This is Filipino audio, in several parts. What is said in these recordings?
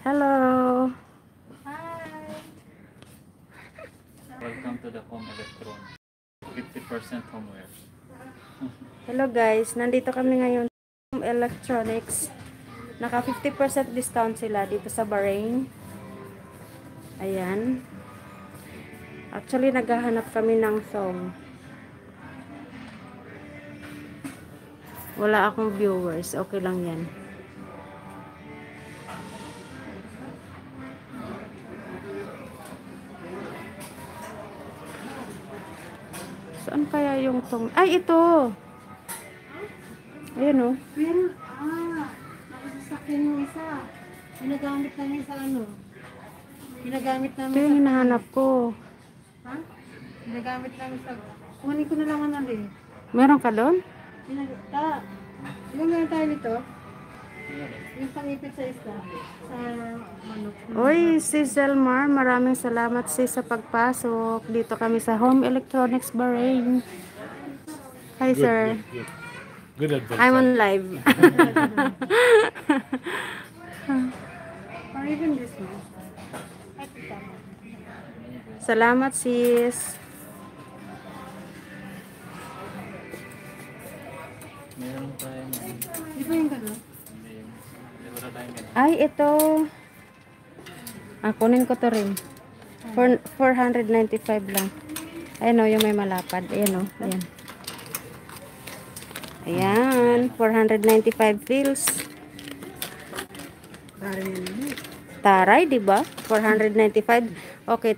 Hello. Welcome to the home electron. 50% homeware. Hello guys, nandito kami ngayon Home Electronics. Naka 50% discount sila dito sa Bahrain. Ayan. Actually, naghahanap kami ng song. Wala akong viewers. Okay lang yan. Saan kaya yung tong... Ay, ito! Ayan o. Meron, ah, nakasasakyan yung isa. Ginagamit namin sa ano? Ginagamit namin Ito yung hinahanap ko. Ha? Ginagamit namin sa... Kunin ko na lang ano eh. Meron ka doon? Ginagata. Yung meron tayo nito, yung pangipit sa isda, sa manok. Uy, si Zelmar, maraming salamat sis sa pagpasok. Dito kami sa Home Electronics Bahrain. Hi, sir. Good. Good advice. I'm on live. Or even this one. Salamat, sis. Meron tayong... Di ba yung gano'n? Ay, ito. Ah, kunin ko to rin. For, 495 lang. Ayan o, yung may malapad. Ayan o, ayan. Ayan, 495 fills. Parang yun. eh. Taray, 'di ba? 495. Okay.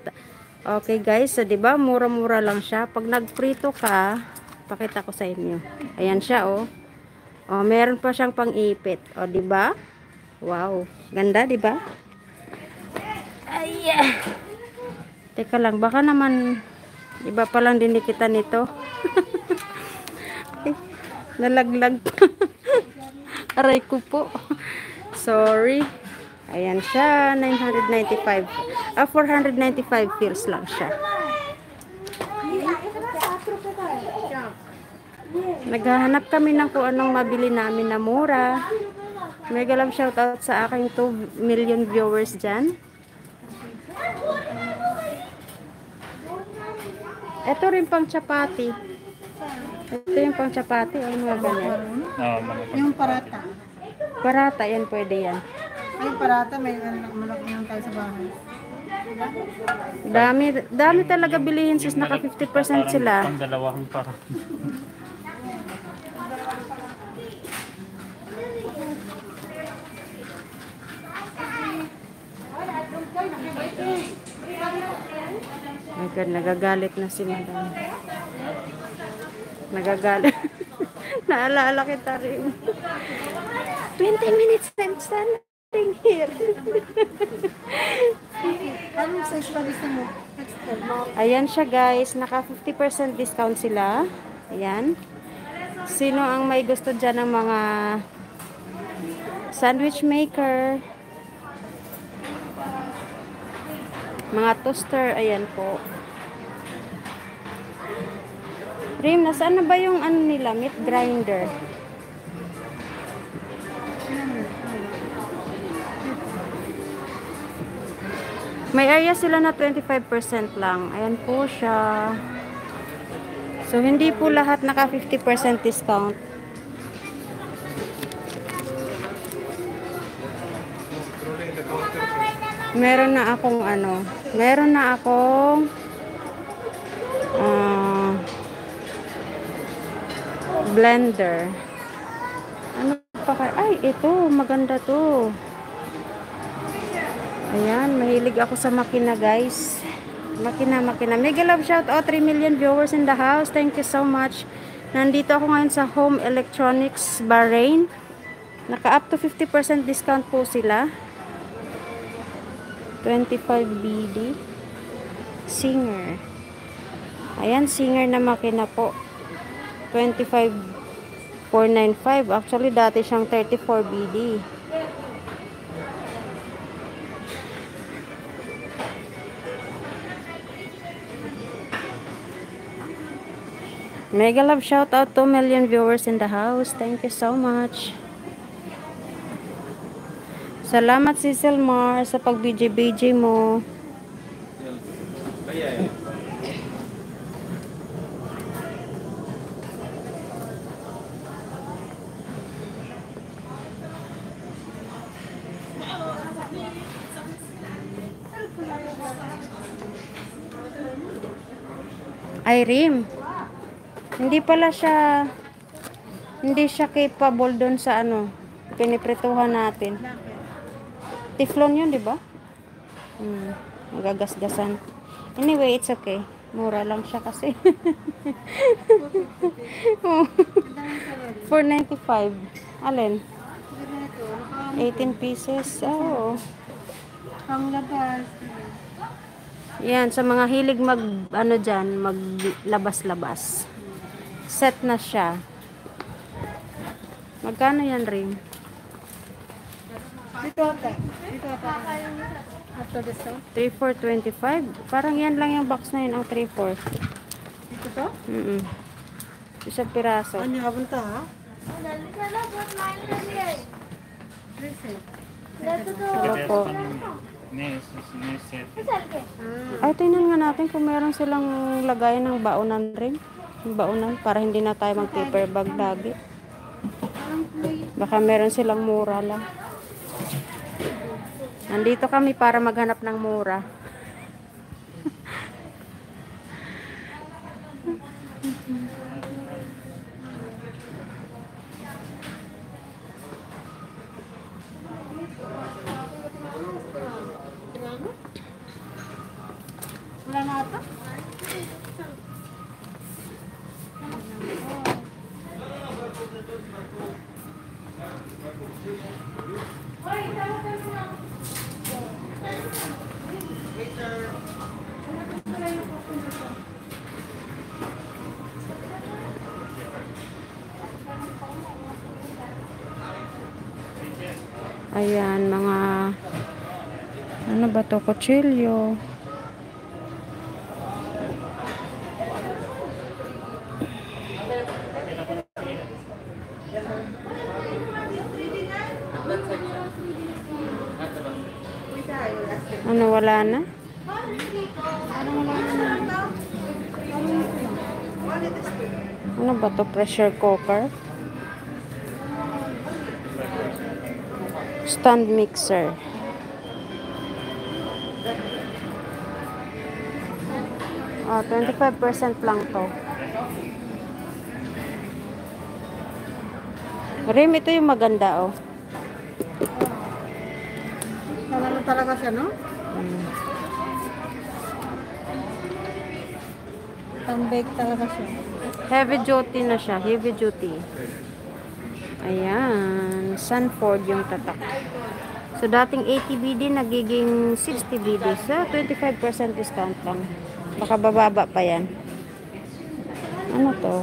Okay, guys, so 'di ba? Mura-mura lang siya. Pag nagprito ka, pakita ko sa inyo. Ayan siya, oh. Oh, meron pa siyang pang-ipit. Oh, 'di ba? Wow, ganda, 'di ba? Ay. Teka lang, baka naman iba pa lang dinikitan nito. Ay, nalaglag. Aray ko po. Sorry. Ayan siya, 995. Ah, 495 feels lang siya. Naghahanap kami ng kung anong mabili namin na mura. Mega love shoutout sa aking 2 million viewers dyan. Ito rin pang chapati. Ito yung pang chapati. Ay, mga ganyan. Mga Yung parata. Parata, yan pwede yan. Ay, parata, may ano, malaki lang tayo sa bahay. Dami, dami talaga bilihin sis. Naka 50% sila. Pang dalawang para. God, nagagalit na si madam. Nagagalit. Naalala kita rin. 20 minutes I'm standing here. Anong size pa gusto mo? Ayan siya guys. Naka 50% discount sila. Ayan. Sino ang may gusto dyan ng mga sandwich maker? Mga toaster. Ayan po. Rim, nasaan na ba yung ano nila? Meat grinder. May area sila na 25% lang. Ayan po siya. So, hindi po lahat naka 50% discount. Meron na akong ano, meron na akong ah, blender. Ano pa kaya? Ay, ito, maganda to. Ayan, mahilig ako sa makina guys. Makina, makina. Mega love shout out 3 million viewers in the house. Thank you so much. Nandito ako ngayon sa Home Electronics Bahrain. Naka up to 50% discount po sila. 25 BD. Singer. Ayan, singer na makina po. 25 495. Actually, dati siyang 34 BD. Mega love shout out 2 million viewers in the house. Thank you so much. Salamat Cecil Mar sa pag-BJ-BJ mo. Kaya eh. Irene. Hindi pala siya hindi siya capable doon sa ano, piniprituhan natin. Teflon yun, di ba? Hmm, magagasgasan. Anyway, it's okay. Mura lang siya kasi. Oh, 495. Alin? Ganito, naka 18 pieces. Oh. panglabas. Yan, sa mga hilig mag, ano dyan, maglabas-labas. Set na siya. Magkano yan rin? Dito ate. Dito ate. After discount. 3,425. Parang yan lang yung box na yun, ang 3,4. Dito to? Mm Isang piraso. Ano yung abunta ha? Hello po. Nes, nes set. Ah, Ay, tingnan nga natin kung meron silang lagayan ng baonan rin. Yung baonan, para hindi na tayo mag-paper bag lagi. Baka meron silang mura lang. Nandito kami para maghanap ng mura. Wala na ata? Ayan, mga ano ba to? Kutsilyo. Ano, wala na? Ano ba to? Pressure cooker? Stand mixer. Oh, 25% lang to. Rim, ito yung maganda, oh. Wala na talaga siya, no? Mm. Pang-bake talaga siya. Heavy duty na siya. Heavy duty. Ayan. Sanford yung tatak. So, dating 80 BD, nagiging 60 BD. So, 25% discount lang. Baka bababa pa yan. Ano to?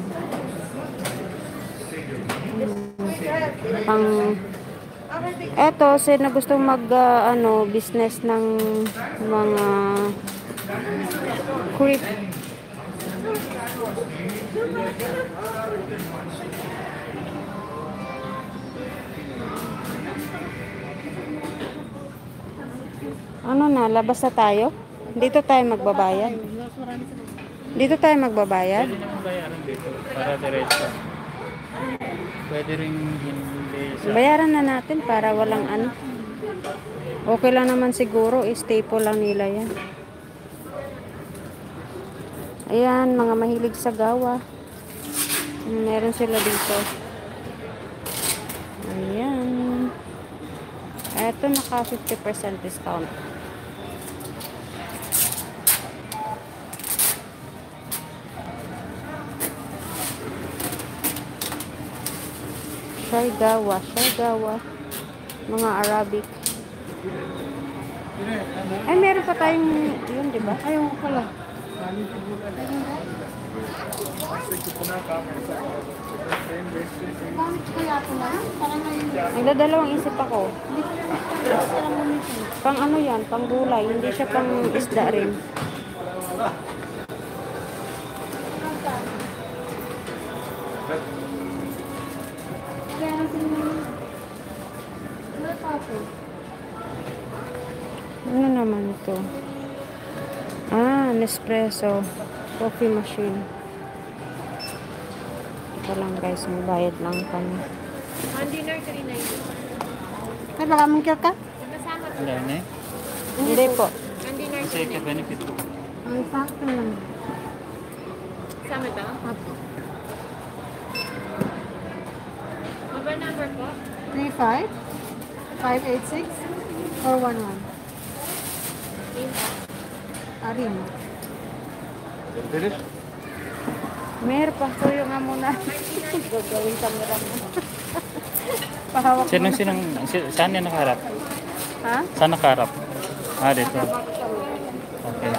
Hmm. Pang... Eto, sino gusto mag, ah, ano, business ng mga creep Ano na, labas na tayo? Dito tayo magbabayad. Dito tayo magbabayad. Pwede naman bayaran dito para diretso. Pwede rin hindi sa... Bayaran na natin para walang ano. Okay lang naman siguro, staple lang nila yan. Ayan, mga mahilig sa gawa. Meron sila dito. Ayan. Eto, naka 50% discount. Shargawa, Shargawa. Mga Arabic. Ay, meron pa tayong yun, di ba? Ayaw ko pala. Bakit kaya po na? Parang. Nagdadalawang isip ako. Pang ano yan, pang gulay. Hindi siya pang isda rin. Ano naman ito? Ah, Nespresso. Coffee machine. Ito lang guys, may bayad lang kami. Ang dinner 390. Ay, baka mangkil ka? Kasama to. Wala na eh. Hindi po. Dinner Kasi ka-benefit ko. Ang sakto lang. Kasama? Apo. Mobile number po? 35 586 411 Arin. Mer, pasuyo nga muna. Gagawin camera mo. Pahawak mo Sino na. sinang, si, saan yan nakaharap? Ha? Saan nakaharap? Ah, dito. Okay.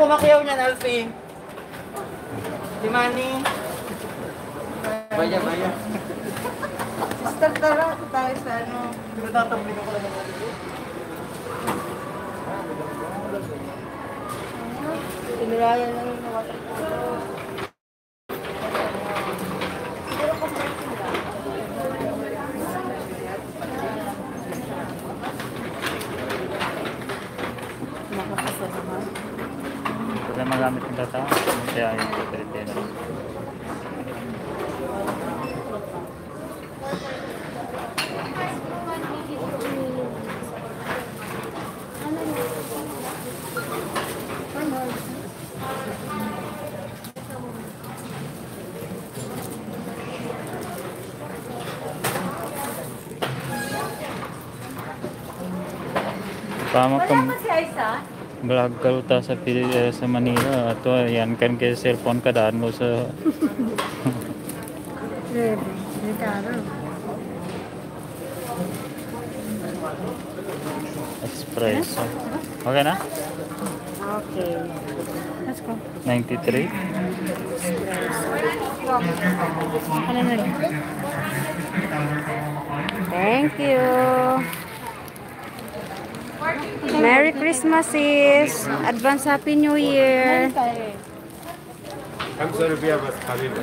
Pumakyaw niyan, Alfie? Si Manny? Baya, baya. Sister, tara. Tayo sa ano. Pinatatabli ko lang naman. Tinirayan lang yung nawatak ko. Makakasalahan. Kasi magamit ng data. Kaya yung Pilipino. Tama kang vlog ka uta sa eh, sa Manila ato yan kan kay cellphone ka daan mo sa Ready. Ricardo. Espresso. Okay na? Okay. Let's go. 93. Ano na rin? Thank you. Merry Christmas sis. Advance Happy New Year. I'm sorry, we have a calendar.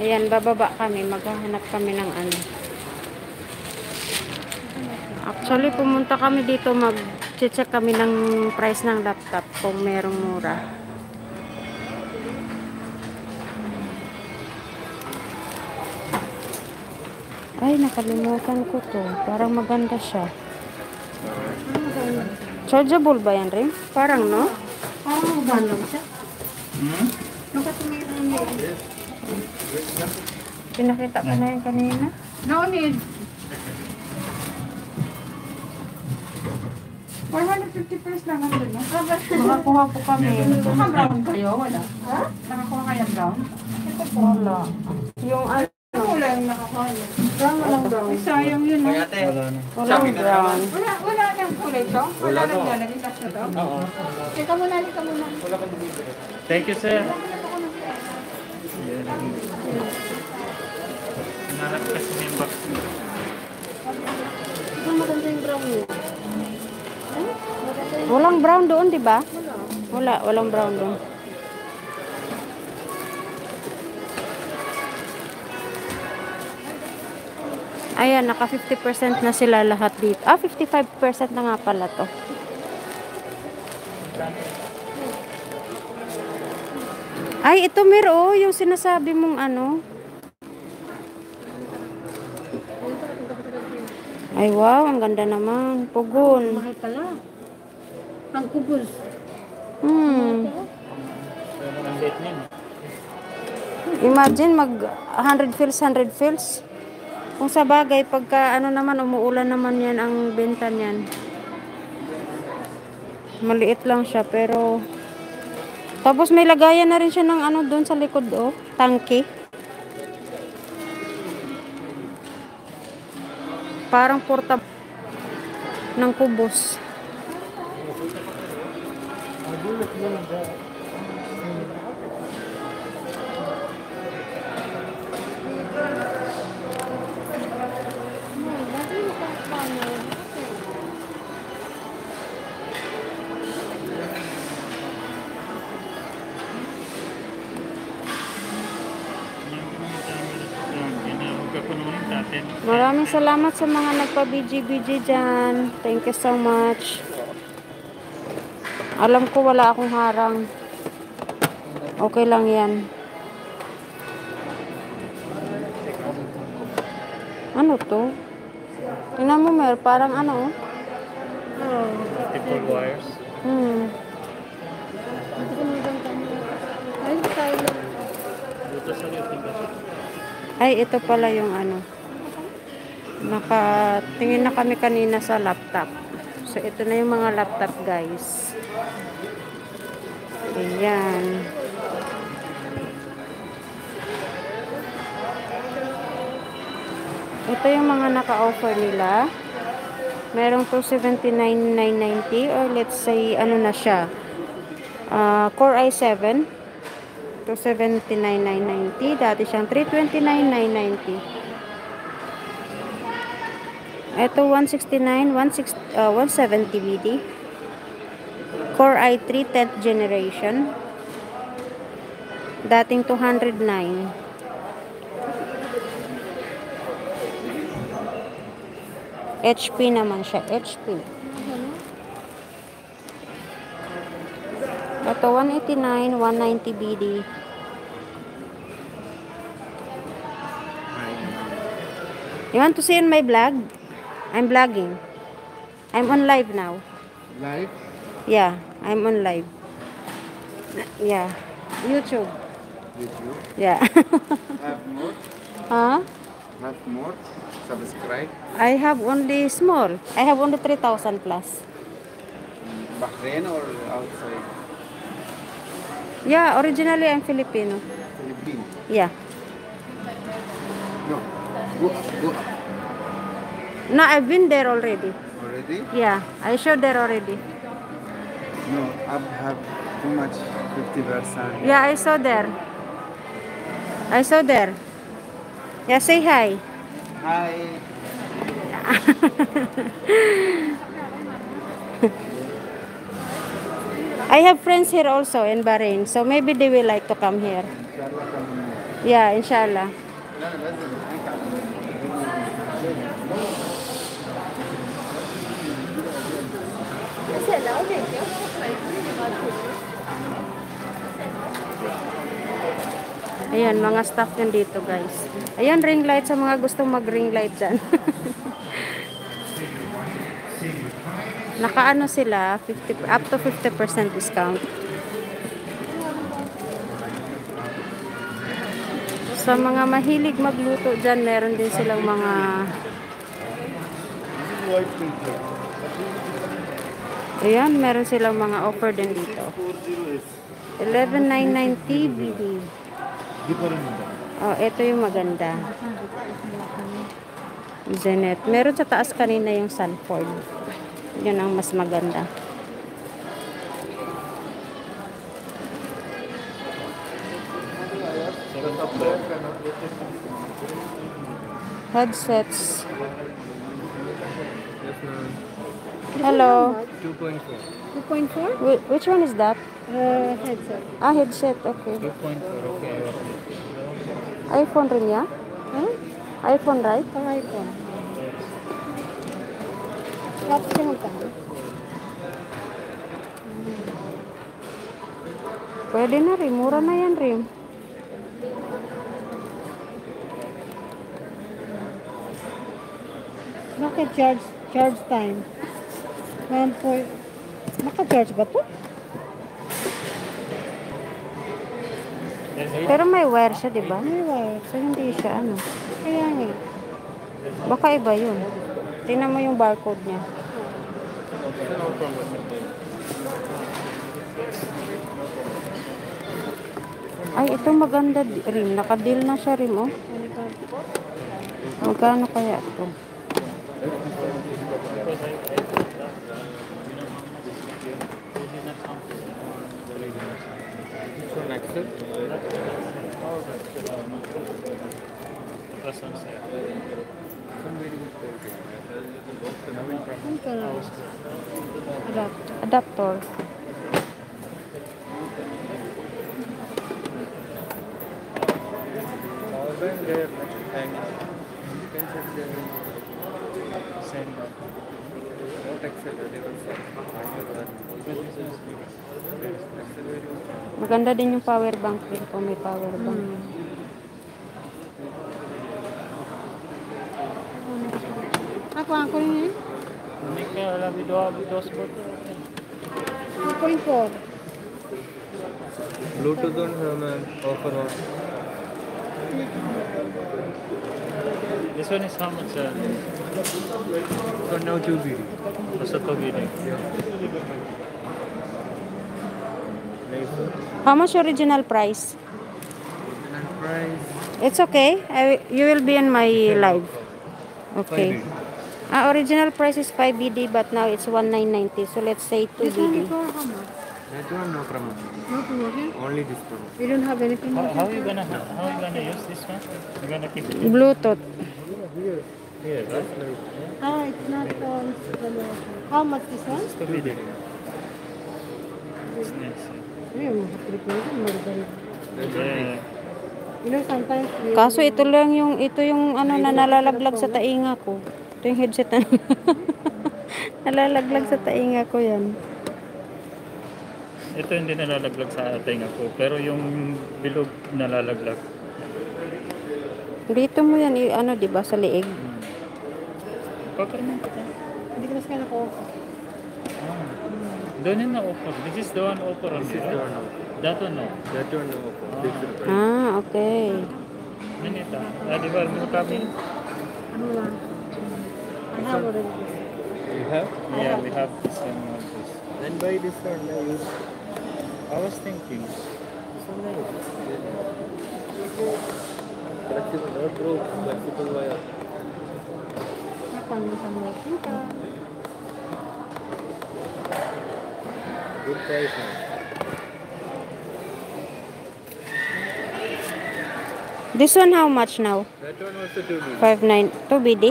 Ayan, bababa kami. Maghahanap kami ng ano. Actually, pumunta kami dito. Mag-check kami ng price ng laptop kung merong mura. Ay, nakalimutan ko to. Parang maganda siya. Chargeable ba yan, Rim? Parang, no? Parang maganda siya. Hmm? Pinakita ko na yan kanina. No need. 450 pesos lang ang doon. Makakuha po kami. Naka-brown kayo? Wala. Ha? Nakakuha kayo brown? Wala. Yung ano, Ano wala yung nakakuha niyo? brown. Ay, sayang yun. Ate. Wala na. Brown. Wala, wala kulay to? Wala nang lalagay sa to? Oo. Teka muna, teka muna. Wala kang bibili. Thank you, sir. Narap kasi may box. maganda yung brown niya. Walang brown doon, di ba? Wala, walang brown doon. Ayan, naka 50% na sila lahat dito. Ah, 55% na nga pala to. Ay, ito Miro, yung sinasabi mong ano. Ay, wow, ang ganda naman. Pugon. Mahal pala. Ang kubos. Hmm. Imagine mag 100 fills, 100 fills. Kung sa bagay, pagka ano naman, umuulan naman yan ang benta niyan. Maliit lang siya, pero... Tapos may lagayan na rin siya ng ano doon sa likod, oh. Tangke. Parang porta ng kubos. Magulat mo lang Maraming salamat sa mga nagpa-BG-BG dyan. Thank you so much. Alam ko wala akong harang. Okay lang yan. Ano to? Tingnan mo, Mer. Parang ano? Oo. Multiple wires. Hmm. Ay, ito pala yung ano. Nakatingin na kami kanina sa laptop. So, ito na yung mga laptop, guys. Ayan. Ito yung mga naka-offer nila. Merong 279,990 or let's say, ano na siya. Ah, Core i7. 279,990. Dati siyang 329,990. Ito 169, 160, uh, 170 BD. Core i3 10th generation. Dating 209. HP naman siya. HP. Ito 189, 190 BD. You want to see in my vlog? I'm vlogging. I'm on live now. Live? Yeah, I'm on live. Yeah. YouTube. YouTube. Yeah. Have more? huh? Have more? Subscribe? I have only small. I have only 3,000 plus. Bahrain or outside? Yeah, originally I'm Filipino. Philippines? Yeah. No. Go go. No, I've been there already. Already? Yeah, I showed there already. No, I have too much. 50%. Yeah, I saw there. I saw there. Yeah, say hi. Hi. I have friends here also in Bahrain, so maybe they will like to come here. Inshallah, come here. Yeah, inshallah. Ayan, mga staff yan dito, guys. Ayan, ring light sa mga gustong mag-ring light dyan. Nakaano sila, 50, up to 50% discount. Sa mga mahilig magluto dyan, meron din silang mga Ayan, meron silang mga offer din dito. 11,990 BD. Oh, ito yung maganda. Zenet. Meron sa taas kanina yung Sanford. Yun ang mas maganda. Headsets. Hello. 2.4? Wh- which one is that? Uh, headset. Ah, headset. Okay. 2.4, okay. iPhone rin yan? Huh? iPhone, right? Pang iPhone. Tapos yung magkano? Pwede na rin. Mura na yan rin. Bakit charge, charge time? 1 point. Naka-charge ba to? Pero may wire siya, di ba? May wire. So, hindi siya ano. Kaya nga. Baka iba yun. Tingnan mo yung barcode niya. Ay, ito maganda rin. Nakadeal na siya rin, oh. Magkano kaya ito? Because I, I thought that, uh, you know, this is not something, uh, very good. Which one accept? Plus sunset. Some very good quality. Ano ka lang? Adapt. Adapter. Power bank there, and you can check there. Same. Not accept, they will say. Maganda din yung power bank din kung may power bank. Ako, ako rin yun. Unica la video dos botones. 2.4. Bluetooth on have an offer on. This one is how much? Uh, So now 2 BD. basta to bidding. Nice. How much original price? And price. It's okay. I, you will be in my live. Okay. Ah, original price is 5 BD but now it's 1990. So let's say 2 This one BD. is for how much? That one no promo. No promotion? Only this promo. We don't have anything. How, how you gonna how are you gonna use this one? You're gonna keep it Bluetooth. here, here, right? Ah, it's not on promotion. How much this one? To bidding. It's nice. Kaso ito lang yung ito yung ano na nalalaglag sa tainga ko. Ito yung headset na nalalaglag sa tainga ko yan. Ito hindi nalalaglag sa ating ako, pero yung bilog nalalaglag. Dito mo yan ano 'di ba sa liig. Paparmin ko Hindi ko mas kaya nako. Ah. Doon yung na-offer. This is the one offer on This is the one no. That one no. That one no offer. Fixed price. Ah, okay. Minita. Ah, di ba? Mo kami? Ano lang? I have already. You have? Yeah, we have this one. we have this. Then buy this one. Now use I was thinking. this one. Nice. Flexible, not broke. Flexible wire. Kapag sa mga ka. Good price now. This one how much now? That one also 2 BD. 59 2 BD?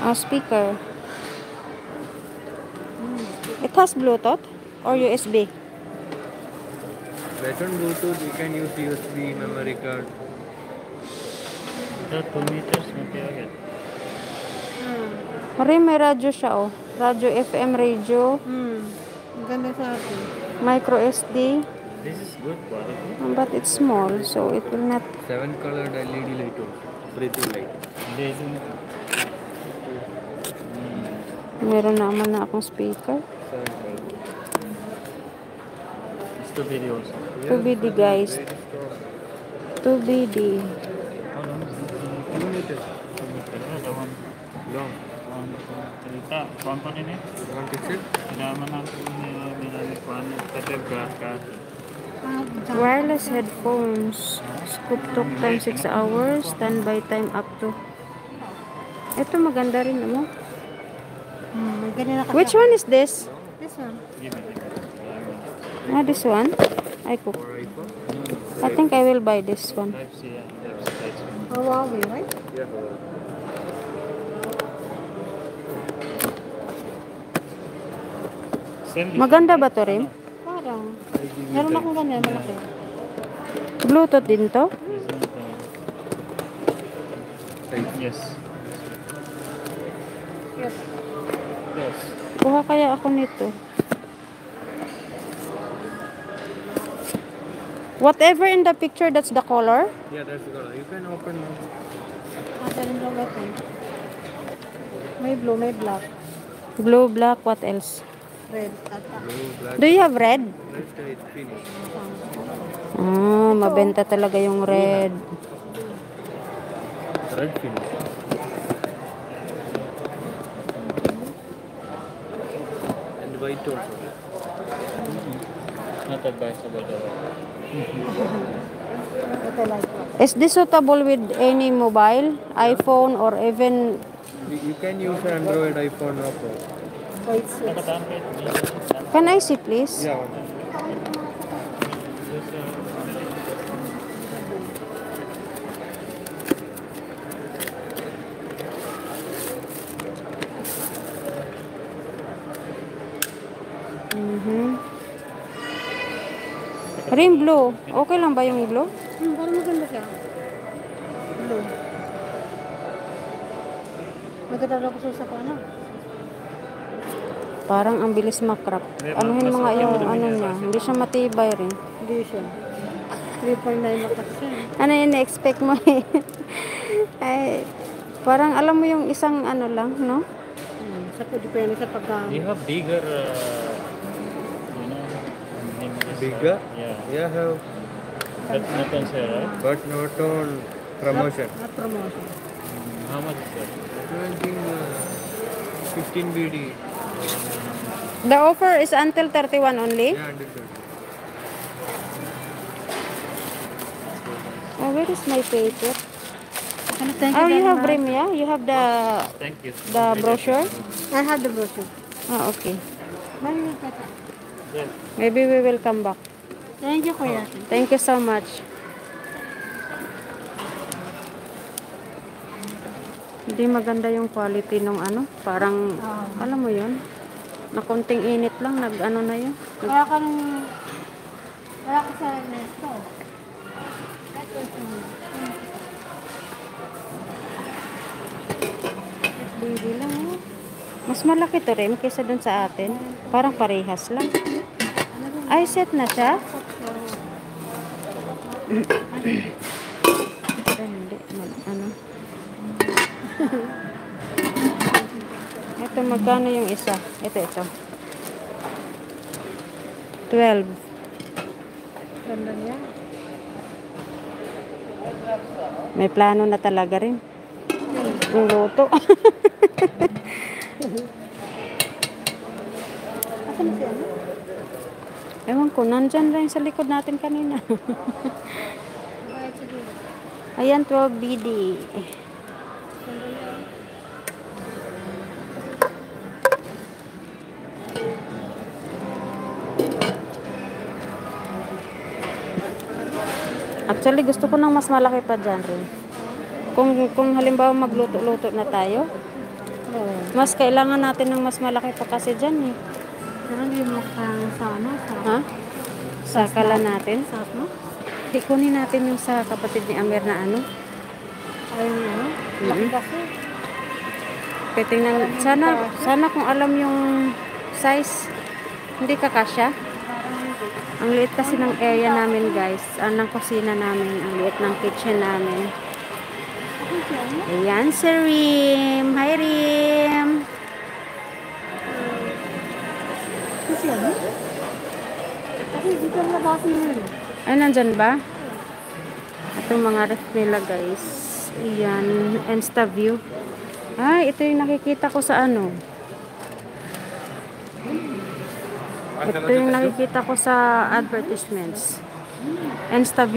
Ah, speaker. It has Bluetooth or USB? That one Bluetooth, you can use USB memory card. The 2 meters na kaya agad. Mari may radyo siya oh. Radyo FM radio, Hmm. Ang ganda sa atin. micro SD, This is good quality. but it's small so it will not 7 colored LED light also. Breathing light. This is meron naman na akong speaker. 7 colored. it's two videos. 2 BD guys. 2 kuhan. Katebga ka. Ah, Wireless headphones. Scoop talk time 6 hours. Standby time up to. Ito maganda rin ano. Hmm, may ganyan na kasi. Which one is this? This one. Give. Ah, this one? I cook. I think I will buy this one. Type C. yeah. Type C. Type C. Huawei, right? Yeah. Maganda ba to rin? Parang. Meron akong ganyan, malaki. Bluetooth din to? Yes. Yes. Yes. Kuha kaya ako nito. Whatever in the picture, that's the color. Yeah, that's the color. You can open now. Ah, ito. May blue, may black. Blue, black, what else? Red. At. Do you have red? Left side finish. Ah, mabenta talaga yung red. Red finish. And white also. Not advisable. what? Is this suitable with any mobile, iPhone, or even... You, you can use Android, iPhone, no problem. Can I see, please? Yeah. Mhm. Rim blue. Okay lang ba yung blue? Hmm, parang maganda siya. Blue. Maganda daw ko sa ano. Parang ang bilis makrap. Anuhin mo nga yung ano niya. Hindi siya matibay rin. Hindi siya. 3.9 makas siya. Ano yung expect mo eh? Ay, parang alam mo yung isang ano lang, no? Hmm. Sa po, depende sa paggamit. You have bigger, uh, you know, name is, uh, Bigger? Yeah, Yeah, have, but not on sale, right? but not on promotion. Not promotion. How much is that? I think uh, 15 BD. The offer is until 31 only? Yeah, until 30. Oh, where is my paper? Thank Oh, you have much. rim, yeah? You have the Thank you. the brochure? I have the brochure. Ah, okay. Maybe we will come back. Thank you, Kuya. Thank you so much. Hindi maganda yung quality ng ano, parang, alam mo yun, na konting init lang, nag ano na yun. Wala ka nung... Wala ka sa Ernesto. Baby lang oh. Mas malaki to rin kaysa dun sa atin. Parang parehas lang. Ay, set na siya? Hindi. Ano? ito, magkano yung isa? Ito, ito. 12. Ganda. May plano na talaga rin. Yung luto. Ewan ko, nandyan lang sa likod natin kanina. Ayan, 12 BD. Actually, gusto ko ng mas malaki pa dyan rin. Kung, kung halimbawa magluto-luto na tayo, mas kailangan natin ng mas malaki pa kasi dyan eh. Pero hindi mo kang sa ano? Sa... Ha? Sa kala natin. Sa ano? Di, kunin natin yung sa kapatid ni Amir na ano. Ayun ano? Laki kasi. Kaya tingnan, sana, sana kung alam yung size, hindi ka kasya. Ang liit kasi ng area namin guys, ang ng kusina namin, ang liit ng kitchen namin. Ayan si Rim. Hi Rim. Ay, nandyan ba? Itong mga ref nila guys. Ayan, Insta view. Ay, ito yung nakikita ko sa ano. Ito yung nakikita ko sa advertisements.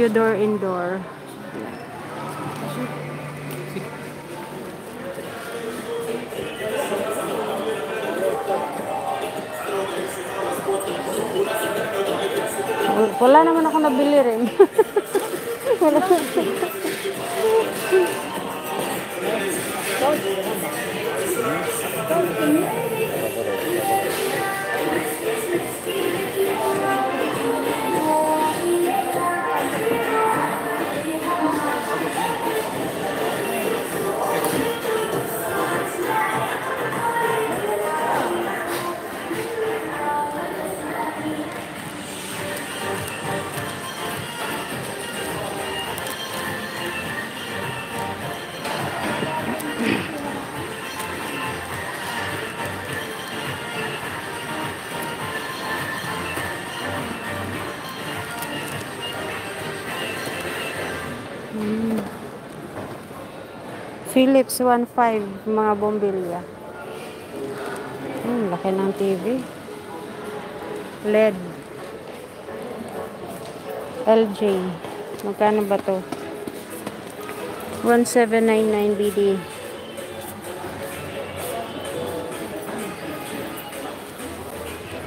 Door indoor. Wal- Wala naman ako nabili rin. Wala. Philips 1.5 mga bombilya. Hmm, laki ng TV. LED. LG. Magkano ba to? 1799 BD.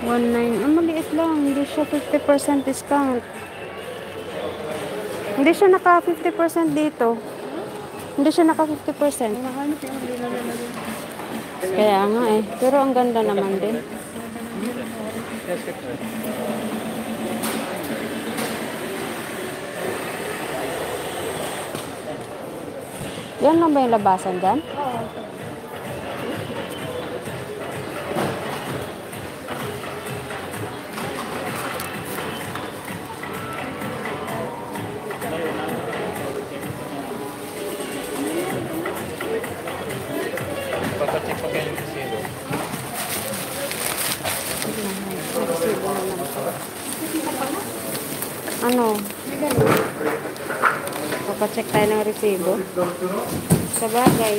One nine, ah, maliit lang. Hindi siya 50% discount. Hindi siya naka 50% dito. Hindi siya naka 50%. Kaya nga eh. Pero ang ganda naman din. Yan lang ba yung labasan dyan? Pagka-check tayo ng resibo. Sa bagay.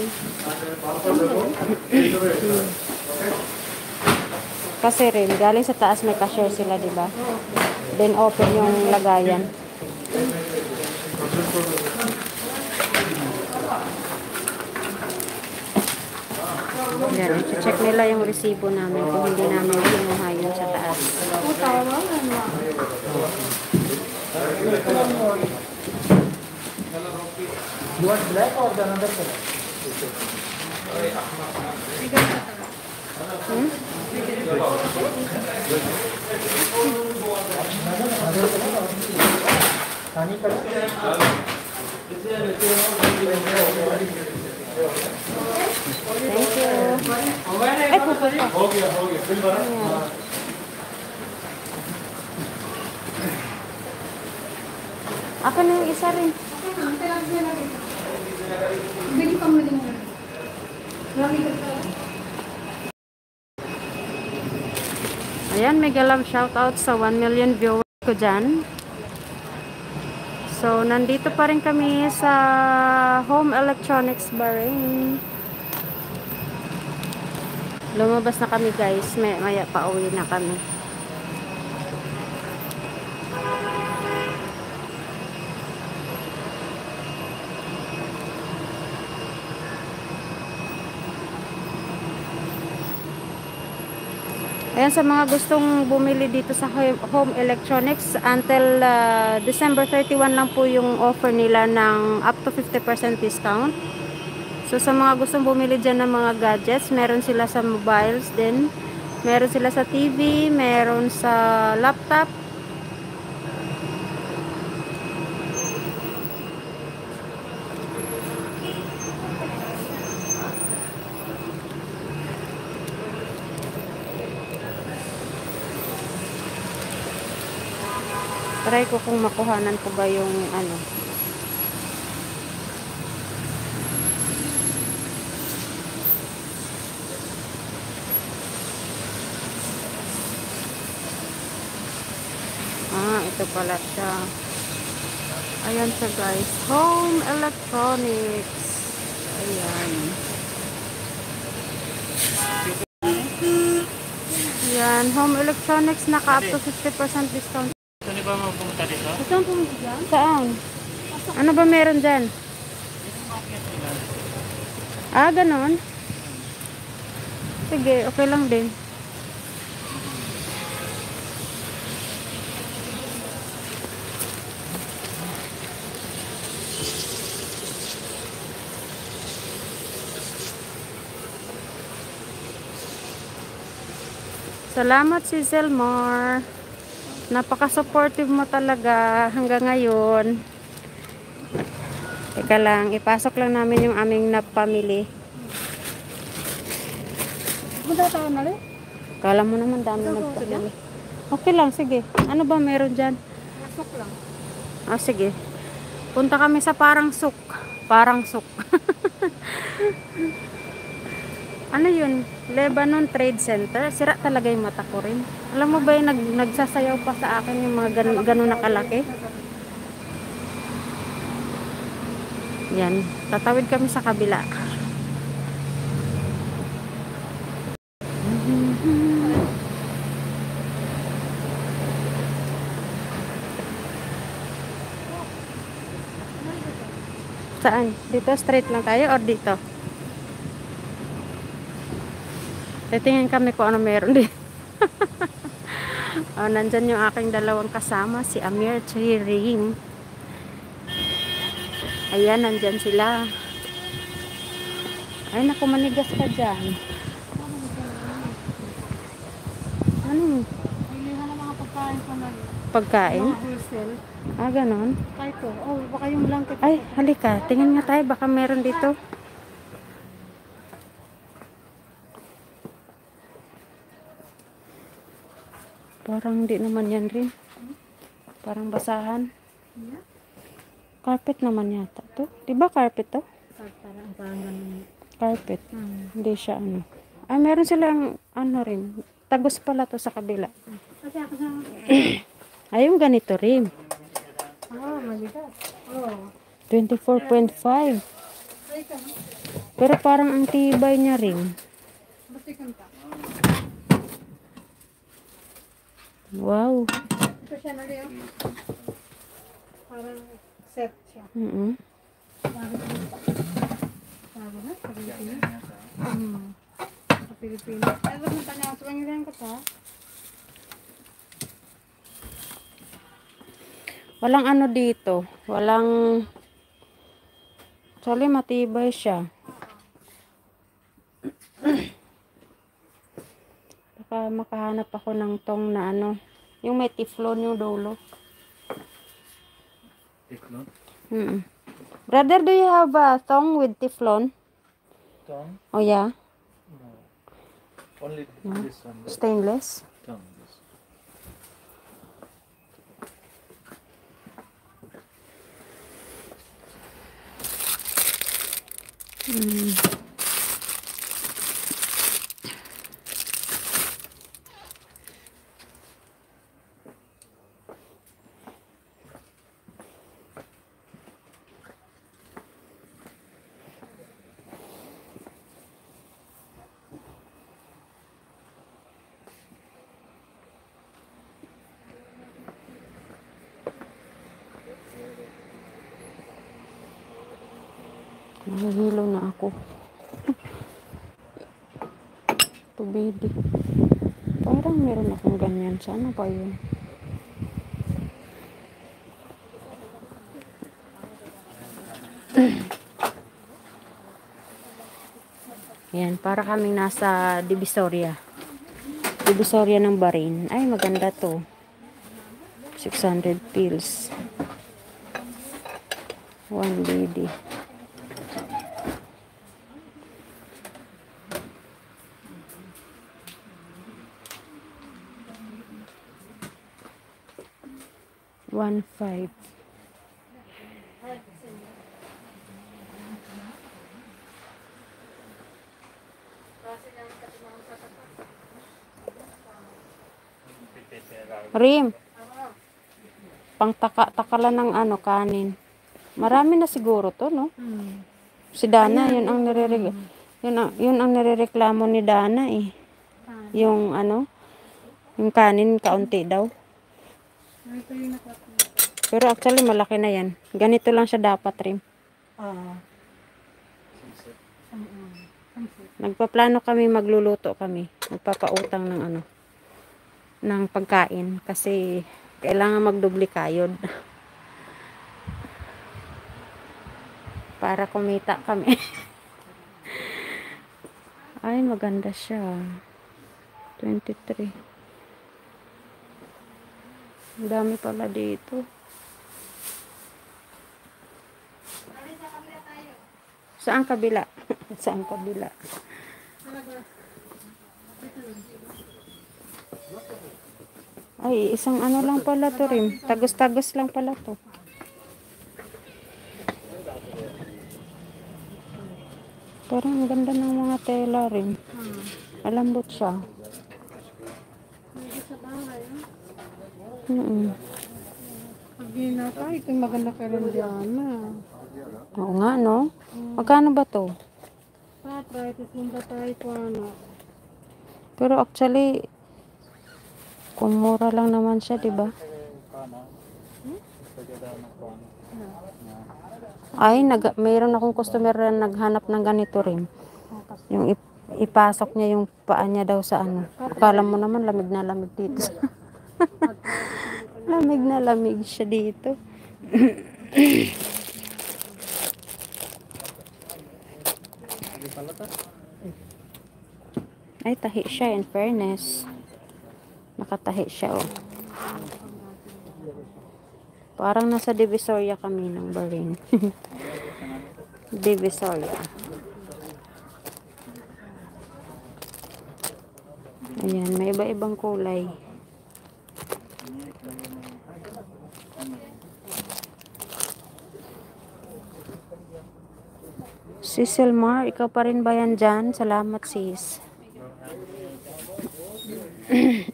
Kasi rin, galing sa taas may cashier sila, di ba? Then open yung lagayan. Yan, check nila yung resibo namin kung hindi namin kinuha yun sa taas. You want black or the another color? Honey color? Thank you. Ay, pupul pa. Ayan. Ako na yung isa rin. Bili pa mo din. Lagi ka pa. Ayan, mega love shoutout sa 1 million viewers ko dyan. So, nandito pa rin kami sa Home Electronics Bahrain. Lumabas na kami guys. May, maya pa uwi na kami. Ayan, sa mga gustong bumili dito sa ho- home electronics, until uh, December 31 lang po yung offer nila ng up to 50% discount. So, sa mga gustong bumili dyan ng mga gadgets, meron sila sa mobiles din. Meron sila sa TV, meron sa laptop. Try ko kung makuhanan ko ba yung ano. Ah, ito pala siya. Ayan siya guys. Home electronics. Ayan. Ayan, home electronics naka up to 50% discount. Ba mo pumunta dito? Saan pumunta dyan? Saan? Ano ba meron dyan? Ah, ganon? Sige, okay lang din. Salamat si Zelmar. Napaka-supportive mo talaga hanggang ngayon. Teka lang, ipasok lang namin yung aming nap family. Punta tayo na rin. Kala mo naman dami nagpamili. Okay lang, sige. Ano ba meron dyan? Pasok lang. Ah, sige. Punta kami sa parang suk. Parang suk. ano yun? Lebanon Trade Center. Sira talaga yung mata ko rin. Alam mo ba yung nag, nagsasayaw pa sa akin yung mga gan, ganun na kalaki? Yan. Tatawid kami sa kabila. Saan? Dito straight lang tayo or dito? Titingin kami kung ano meron din. oh, nandyan yung aking dalawang kasama, si Amir at si Ring. Ayan, nandyan sila. Ay, naku, manigas ka dyan. Ano? Bilihan ng mga pagkain ko na Pagkain? mga wholesale. Ah, ganon. Kahit ko. Oh, baka yung blanket. Ay, halika. Tingin nga tayo. Baka meron dito. Parang hindi naman yan rin. Parang basahan. Carpet naman yata to. Di ba carpet to? Parang, parang ganun. Carpet. Hmm. Hindi siya ano. Ay, meron silang ano rin. Tagos pala to sa kabila. Kasi ako sa... Ay, yung ganito rin. Oh, maligas. Oh. 24.5. Ay, ka. Pero parang ang tibay niya rin. Basikan Wow. Ito siya na rin. Parang set siya. Mm na. Bago na? Sa Pilipinas? Hmm. Sa. Ay, wag mo tanya. Suwangin ko ta. Walang ano dito. Walang... Actually, matibay siya. Makahanap ako ng tong na ano. Yung may tiflon yung dulo. Tiflon? Mm Brother, do you have a thong with tiflon? Tongue? Oh yeah? No. Only this one. Stainless? This. Mm. Nahihilo na ako. Tubidi. Parang meron akong ganyan. Sana ba yun? Yan, para kaming nasa Divisoria. Divisoria ng Bahrain. Ay, maganda to. 600 pills. 1 lady. One five. Rim. Pangtaka-takalan ng ano, kanin. Marami na siguro to, no? Hmm. Si Dana, yun ang nirereg yun ang, yun ang nirereklamo ni Dana eh. Yung ano, yung kanin kaunti daw. Ito yung nakapag. Pero actually malaki na yan. Ganito lang siya dapat rin. Ah. Nagpaplano kami, magluluto kami. Magpapautang ng ano, ng pagkain. Kasi kailangan magdubli kayod. Para kumita kami. Ay, maganda siya. 23. Ang dami pala dito. Saan kabila? Saan kabila? Ay, isang ano lang pala to rin. Tagos-tagos lang pala to. Parang ang ganda ng mga tela rin. Alambot siya. Sa ah. Mm Pag ginata, ito maganda kay Randiana. Oo nga, no? Magkano ba to? Arthritis yung batay ko ano. Pero actually, kung mura lang naman siya, di ba? Ay, nag, mayroon akong customer na naghanap ng ganito rin. Yung ip- ipasok niya yung paa niya daw sa ano. Kala mo naman lamig na lamig dito. lamig na lamig siya dito. Ay, tahi siya in fairness. Nakatahi siya, oh. Parang nasa Divisoria kami ng Bahrain. Divisoria. Ayan, may iba-ibang kulay. Sis Selmar, ikaw pa rin ba yan dyan? Salamat sis.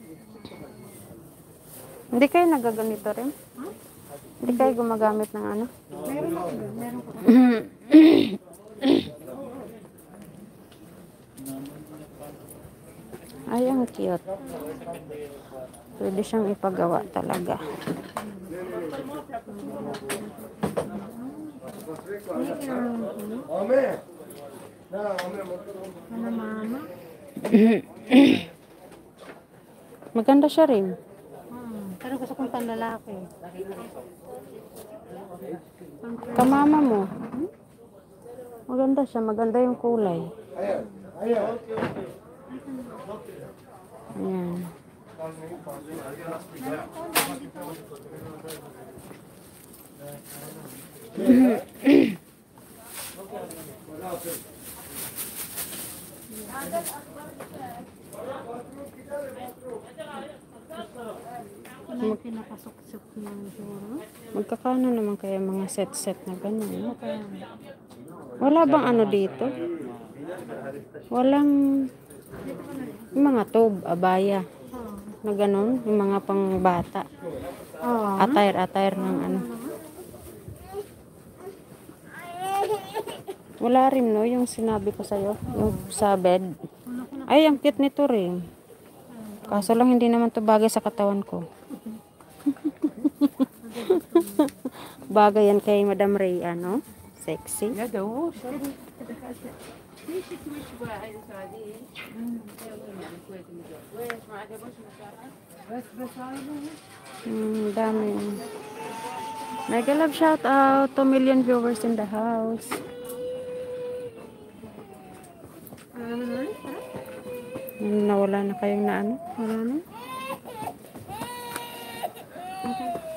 Hindi kayo nagaganito rin? Hindi kayo gumagamit ng ano? Meron ako doon. Meron ko. Ay, ang cute. Pwede siyang ipagawa talaga. Ano mama? Maganda siya rin. Hmm. Pero gusto kong panlalaki. Kamama mo. Maganda siya. Maganda yung kulay. Ayan. Ano yung pinapasok-sok ng siguro? Magkakano naman kaya mga set-set na gano'n? Wala bang ano dito? Walang yung mga tube, abaya na gano'n, yung mga pang bata. Oo. Attire-attire ng ano. Wala rin no, yung sinabi ko sa'yo, yung sa bed. Ay, ang cute nito rin. Kaso lang hindi naman to bagay sa katawan ko. bagay yan kay Madam Ray, ano? Sexy. Hmm, dami. Mega love shout out to million viewers in the house. Ano na? Hmm, Nawala na kayong na ano? Wala na? Parang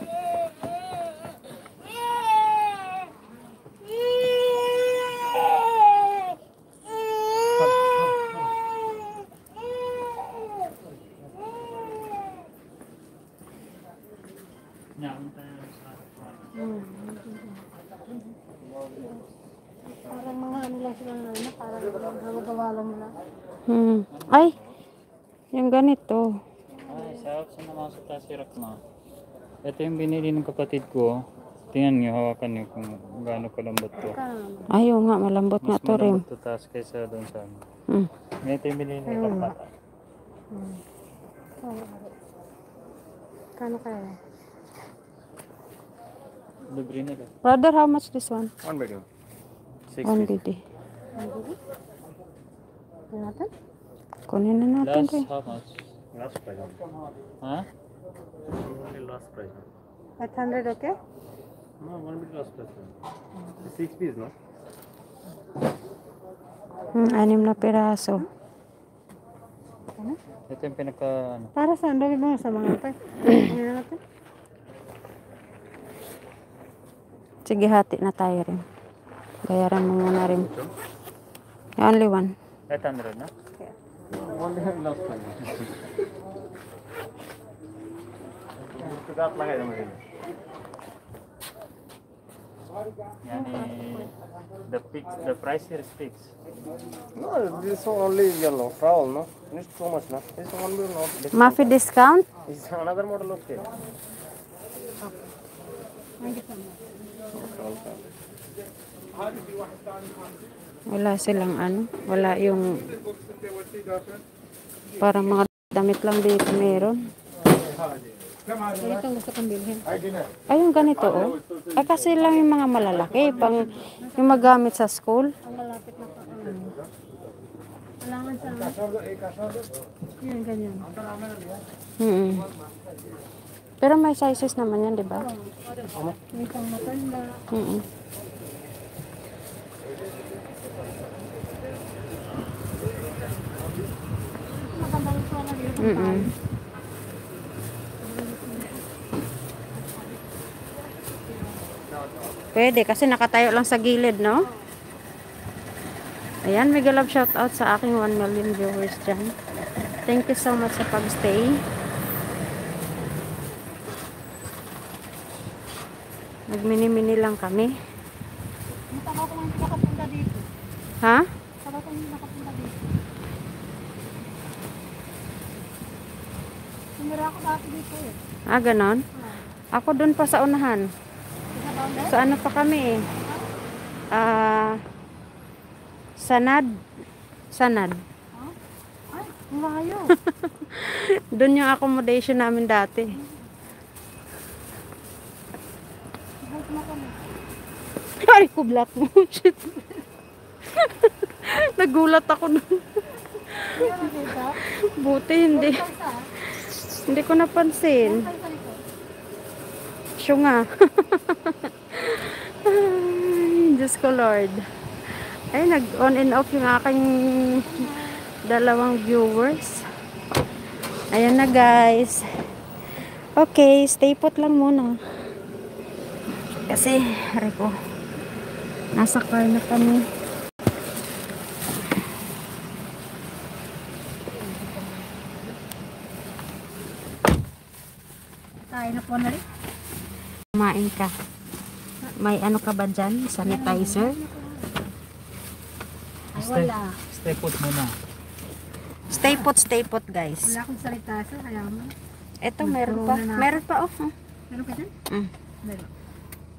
mga ano lang sila na ano, parang gawa-gawa lang nila. Hmm. Ay, yung ganito. Ay, sarap sa naman sa tasirak na. Ito yung binili ng kapatid ko. Tingnan niyo, hawakan niyo kung gaano kalambot to. Kano? Ay, oo nga, malambot nga Mas to rin. malambot to taas kaysa doon sa ano. Hmm. Ito yung binili ng kapatid. Kano? Kano kaya? Brother, how much this one? One bedroom. Six One feet. Natin? Kunin na natin Last, how much? Last price. Ha? Only last price. 800 okay? No, one bit last price. Six piece, no? Hmm, anim na piraso. Ito yung pinaka, ano. Para sa dami mo sa mga pa. Ano natin? Sige, hati na tayo rin. Bayaran mo muna rin. Only one. 800 na? Only last price. Tugat lang kayo naman. Yani, the fix, the price here is fixed. No, this one only yellow. Travel, no? It's too much, no? This one will not. This, Mafi discount? this another model, okay. Wala silang ano. Wala yung parang mga damit lang dito meron. Ganito gusto kong bilhin. Ayun, ganito oh. Ay, kasi lang yung mga malalaki. Pang yung magamit sa school. Malapit na pa. ano. Kailangan sa... Ganyan. Mm Pero may sizes naman yan, di ba? May pang matanda. Mm dito. Mm Pwede, kasi nakatayo lang sa gilid, no? Ayan, mega love shoutout sa aking 1 million viewers dyan. Thank you so much sa pagstay. Nagmini-mini lang kami. Taka ko lang nakapunta dito. Ha? Taka ko lang nakapunta dito. Tumira ako dati dito eh. Ah, ganon? Ako dun pa sa unahan. Sa ano pa kami eh? Ah, Sanad. Sanad. Ay, layo. Doon yung accommodation namin dati. Ay, kublat mo. Shit. Nagulat ako nun. Buti hindi. Hindi ko napansin. Sa sa likod. Siyo nga. Ay, Diyos ko Lord. Ay, nag-on and off yung aking dalawang viewers. Ayan na guys. Okay, stay put lang muna. Kasi, aray ko, nasa car na kami. Tayo na po na rin. Kumain ka. May ano ka ba dyan? Sanitizer? Ay, wala. Stay put muna. Stay put, stay put guys. Wala akong salita sa kaya mo. Ito, meron pa. Meron pa, oh. Meron ka dyan? Mm. Meron.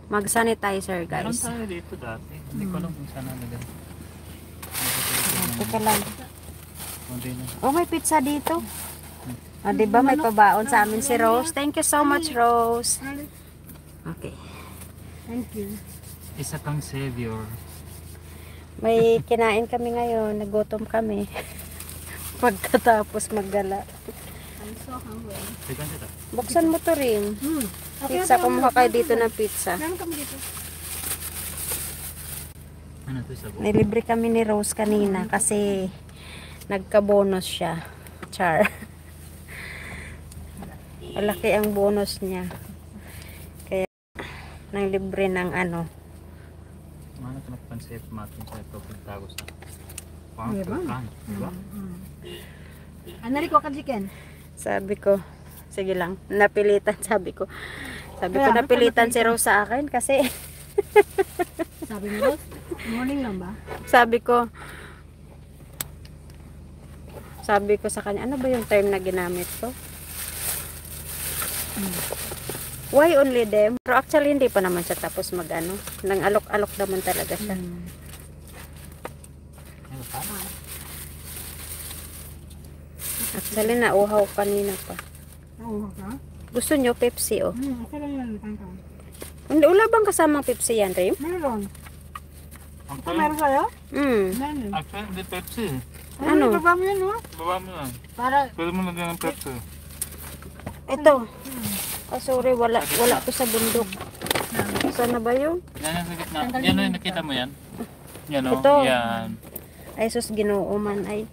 Mag-sanitizer Meron guys. tayo dito dati. Hindi ko alam kung saan nalagay. Teka lang. Oh, may pizza dito. Ah, di ba may pabaon sa amin si Rose? Thank you so much, Rose. Ay, Okay. Thank you. Isa kang savior. May kinain kami ngayon. Nagutom kami. Pagkatapos maggala. I'm so hungry. Buksan mo to rin. Hmm. Okay, Pizza, kumuha kayo dito ng pizza. Meron kami dito. Ano to sa? Nilibre kami ni Rose kanina kasi nagka-bonus siya. Char. Malaki ang bonus niya. Kaya nang libre ng ano. Mana ka nagpansip matin sa ito pagtago sa Wow, Diba? diba? Ano rin ko ka chicken? Sabi ko, sige lang, napilitan sabi ko. Sabi ko Kaya, napilitan si Rose sa akin kasi Sabi mo, Rose? Morning lang ba? sabi ko sabi ko sa kanya, ano ba yung term na ginamit ko? Why only them? Pero actually hindi pa naman siya tapos mag ano, nang alok-alok naman talaga siya. Ano pa? Actually nauhaw kanina pa. Oo ka? Gusto nyo Pepsi oh. Hmm, okay lang yan. Hindi, wala bang kasamang Pepsi yan, Rim? Meron. Ito Actually, meron sa'yo? Hmm. Meron. actually hindi Pepsi. Ano? Ano? Baba mo yan, no? Baba mo na. Para, Pwede mo lagyan ng Pepsi. Ito. Oh, sorry, wala wala to sa bundok. Saan na ba yun? Yan yung sa gitna. Yan yung nakita mo yan. Yan o. Ito. Yan. Ay, sus, ginoo man ay.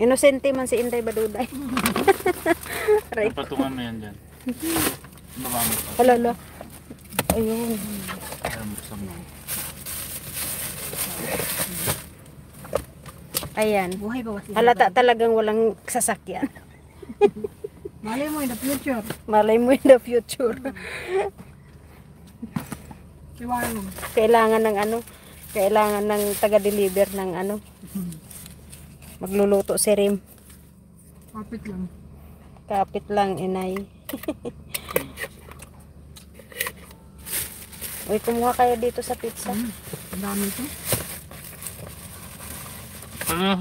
Inosente man si Inday Baduday. Right. Patungan mo yan dyan. Baba mo pa. Halala. Ayun. Ayan, buksan mo. Ayan. buhay ba kasi? Halata talagang walang sasakyan. Malay mo in the future. Malay mo in the future. Kailangan ng ano, kailangan ng taga-deliver ng ano. Magluluto si Rim. Kapit lang. Kapit lang, inay. Uy, kumuha kayo dito sa pizza. Ang dami ito. Nga?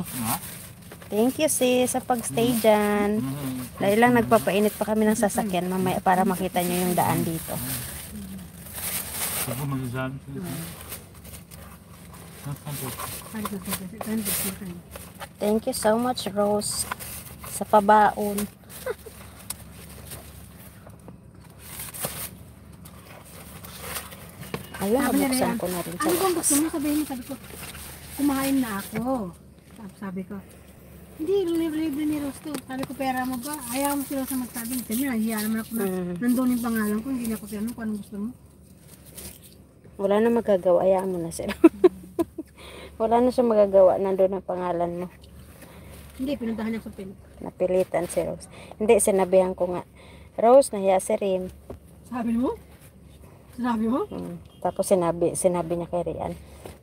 Thank you sis sa pagstay dyan. Dahil lang nagpapainit pa kami ng sasakyan mamaya para makita nyo yung daan dito. Ako magsasabi ko. Thank you so much Rose sa pabaon. Ayun, nabuksan na ko na rin. Ano bang gusto mo? Sabihin niya, sabi ko, kumain na ako. Sabi ko, hindi, libre-libre ni Rose to. Sabi ko, pera mo ba? Ayaw mo si Rose na magsabi. Sabi niya, nahiya naman ako na Mm. nandun yung pangalan ko. Hindi niya ako tinanong kung anong gusto mo. Wala na magagawa. Ayaan mo na sila. Wala na siya magagawa. Nandun ang pangalan mo. Hindi, pinuntahan niya sa pin. Napilitan si Rose. Hindi, sinabihan ko nga. Rose, nahiya si Rim. Sabi mo? Sinabi mo? Mm. Tapos sinabi, sinabi niya kay Rian,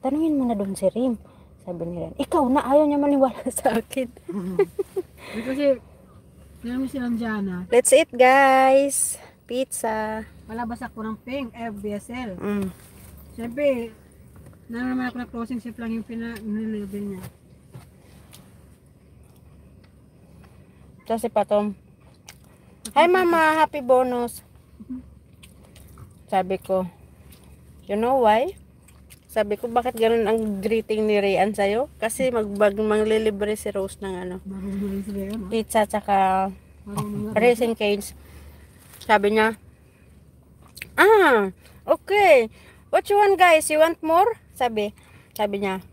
tanungin mo na doon si Rim. Sabi ni ikaw na, ayaw niya maniwala sa akin. Kasi, mo silang Jana. Let's eat, guys. Pizza. Palabas ako ng pink, FBSL. Mm. Siyempre, na naman ako na closing shift lang yung pinag-level niya. Tapos si Patom, Hi mama, happy bonus. Sabi ko, you know why? Sabi ko, bakit ganun ang greeting ni Rian sa'yo? Kasi magbag manglilibre si Rose ng ano, pizza tsaka racing canes. Sabi niya, ah, okay. What you want guys? You want more? Sabi, sabi niya.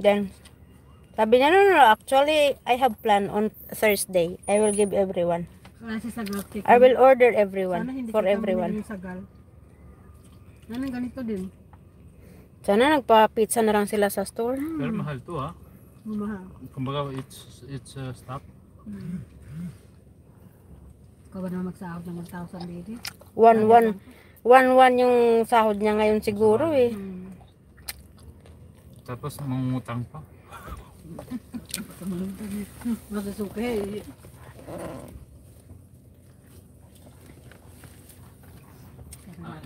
Then, sabi niya, no, no, no, actually, I have plan on Thursday. I will give everyone. I will order everyone, for everyone. Sana ganito din. Sana nagpa-pizza na lang sila sa store. Pero mahal to ha. Mamahal. Kumbaga it's it's uh, stop. Ikaw ba naman magsahod ng 1,000 baby? One, one, one, one yung sahod niya ngayon siguro eh. Hmm. Tapos mangungutang pa. Masasuke.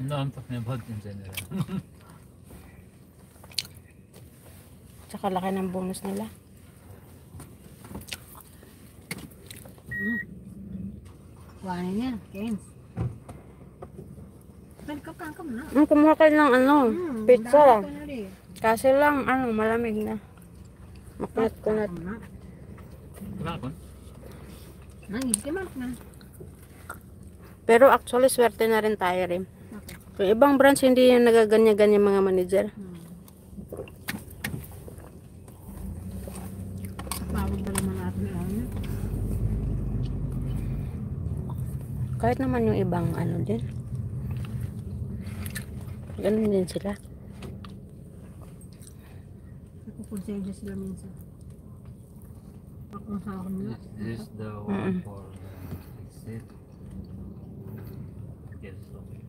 Naantok na ba din general? Tsaka laki ng bonus nila. Kuhanin niya. Kens. Nagkakangkam na. Mm, kumuha kayo ng ano, Hmm, pizza lang. Kasi lang, ano, malamig na. Makunat-kunat. Wala ko. Nangib si Mark na. Pero actually, swerte na rin tayo rin. Okay. Yung ibang branch, hindi yung nagaganya-ganya mga manager. Hmm. Pagod ba naman natin Arne? Kahit naman yung ibang ano din. Ganun din sila. Nakukonsensya sila minsan. Ako sa ako nila. Is this the one for uh, exit? Yes. Okay.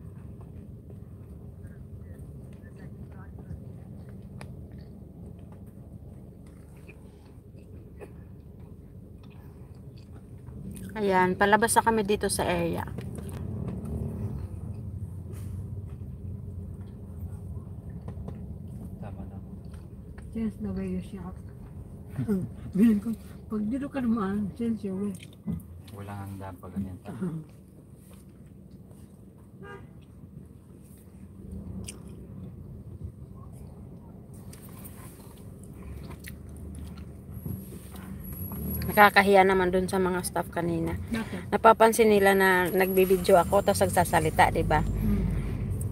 Ayan, palabas na kami dito sa area. Change the way you shout. Bilin ko, pag dito ka naman, change your way. Walang hanggan pa ganito. Nakakahiya naman dun sa mga staff kanina. Bakit? Napapansin nila na nagbibideo ako tapos nagsasalita, 'di ba? Hmm.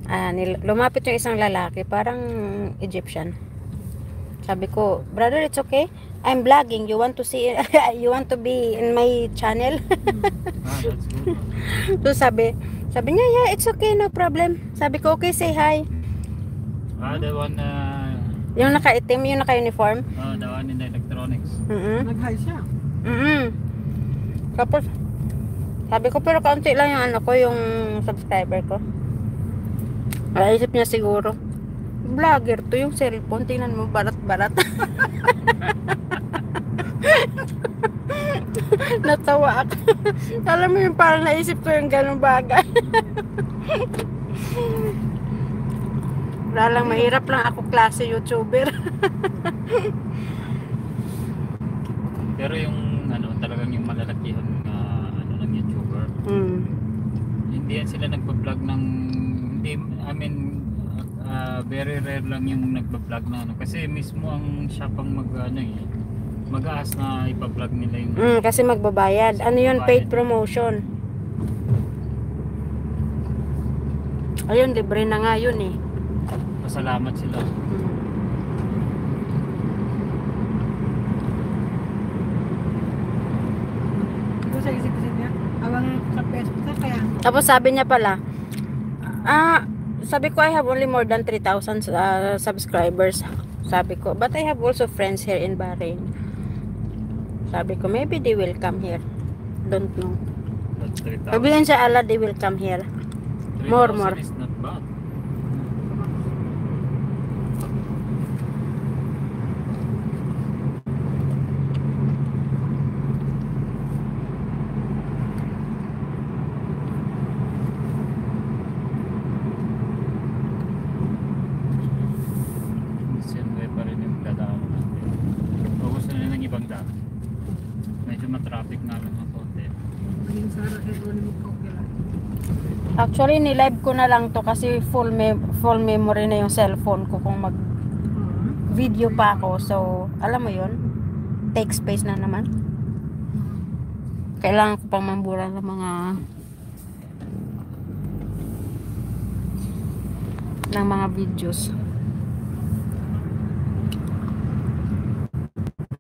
Ah, nil- lumapit yung isang lalaki, parang Egyptian. Sabi ko, "Brother, it's okay. I'm vlogging. You want to see you want to be in my channel?" Ah, that's good. so sabi, sabi niya, "Yeah, it's okay, no problem." Sabi ko, "Okay, say hi." Ah, the one, uh, Yung naka-itim, yung naka-uniform. oh, the one in the electronics. Mhm. Nag-high siya. Mhm. Tapos sabi ko, pero kaunti lang yung ano ko, yung subscriber ko. Naisip niya siguro, vlogger to yung cellphone. Tingnan mo, barat-barat. Natawa ako. Alam mo yung parang naisip ko yung ganong bagay. Wala lang, mahirap lang ako klase YouTuber. Pero yung ano, talagang yung malalakihan na ano ng YouTuber, Mm. hindi yan sila nagpa-vlog ng hindi I mean ah, very rare lang yung nagpa-vlog na ano kasi mismo ang siya pang mag ano eh mag-aas na ipa-vlog nila yung Mm, kasi magbabayad. Ano yun? Paid promotion. Ayun, libre na nga yun eh. pasalamat sila. Mm. Ito sa isip-isip niya. Awang sa Facebook ka kaya. Tapos sabi niya pala, ah, sabi ko I have only more than 3,000 uh, subscribers. Sabi ko, but I have also friends here in Bahrain. Sabi ko, maybe they will come here. Don't know. That's 3,000. Sabihin sa Allah, they will come here. 3,000 more, more. is not bad. Same way pa rin yung dadaanan natin. O gusto nila ng ibang daan. Medyo matraffic nga lang ang konti. Maging sarap kay Ronnie mo ka okay lang. Actually, ni-live ko na lang to kasi full, me- full memory na yung cellphone ko kung mag Oo. video pa ako. So, alam mo yun, take space na naman. Kailangan ko pang mambura ng mga ng mga videos.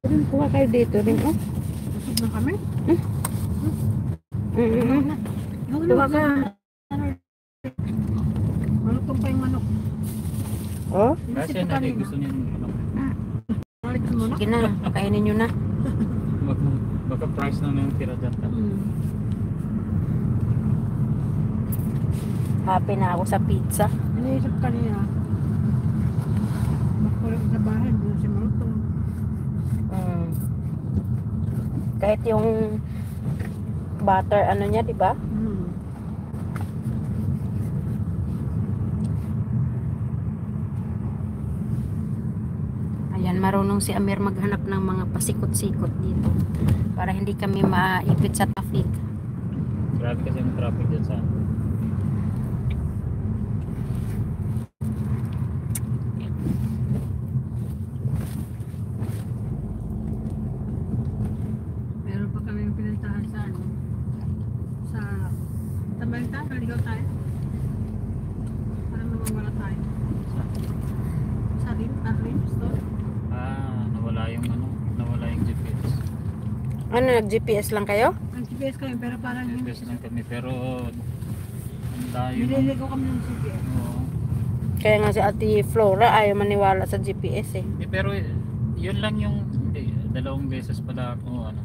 Rin kuha kayo dito rin. Oh. Busog na kami. Mm-mm. Huwag Kuha na ka. Malutong pa yung manok. Oh, Kasi Inisip ko natin kanina. gusto niyo ano, Balik sa manok. sige na. Kainin nyo na. Baka, baka price na yung tira dyan. Hmm. Happy na ako sa pizza. Iniisip kanina. Magkulog sa bahay. Doon si Malutong. Mm. Kahit yung butter ano niya, 'di ba? Ayan, marunong si Amir maghanap ng mga pasikot-sikot dito para hindi kami maipit sa traffic. Grabe kasi yung traffic dyan sa Meron pa kami yung pinuntahan sa ano. Sa Tabayang tayo. Naligaw tayo. Parang namawala tayo. Sa rim. Arrim store. Ah, nawala yung ano, nawala yung GPS. Ano, nag-GPS lang kayo? Ang GPS kami pero parang hindi GPS lang kami pero ang layo. Nililigaw kami ng GPS. Oo. Kaya nga si Ate Flora ayaw maniwala sa GPS eh. Hindi, pero yun lang yung hindi, dalawang beses pala ako ano.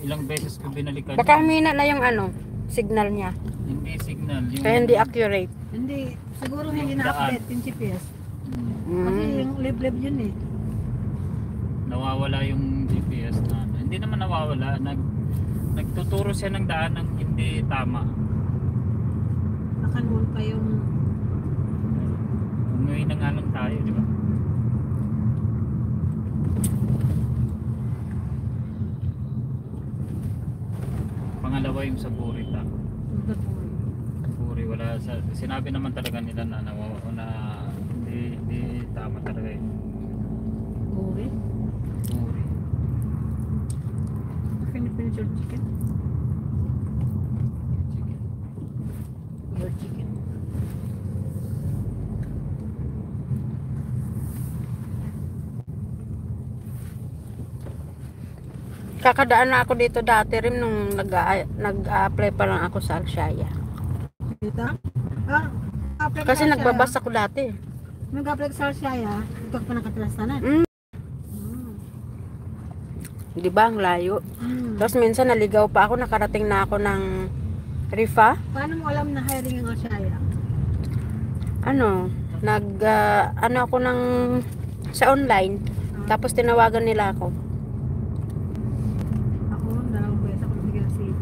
Ilang beses ko binalikan. Baka yun. humina na yung ano, signal niya. hindi signal yung Kaya hindi accurate. Hindi. Siguro hindi na-update yung GPS. Hmm, Kasi Mm. yung live-live yun eh. nawawala yung. Hindi naman nawawala, nag nagtuturo siya ng daan ng hindi tama. Nakanul pa yung Umuwi na nga lang tayo, di ba? Pangalawa yung sa Burita. Puri wala sa sinabi naman talaga nila na nawaw na hindi, hindi tama talaga yung Uri. Short Chicken. Your chicken. Kakadaan na ako dito dati rin nung nag- nag-apply pa lang ako sa Alshaya. Dito? Ah, Kasi sa nagbabas Alshaya. ako dati. Nag-apply sa Alshaya, ikaw pa nakatalastanan. Mm. Di ba ang layo? Mm. Tapos minsan naligaw pa ako, nakarating na ako ng Rifa. Paano mo alam na hiring ang Alshaya? Ano, nag, ah, ano ako ng, sa online. Tapos tinawagan nila ako. Ako, dalawang beses ako nabigyan ng CV.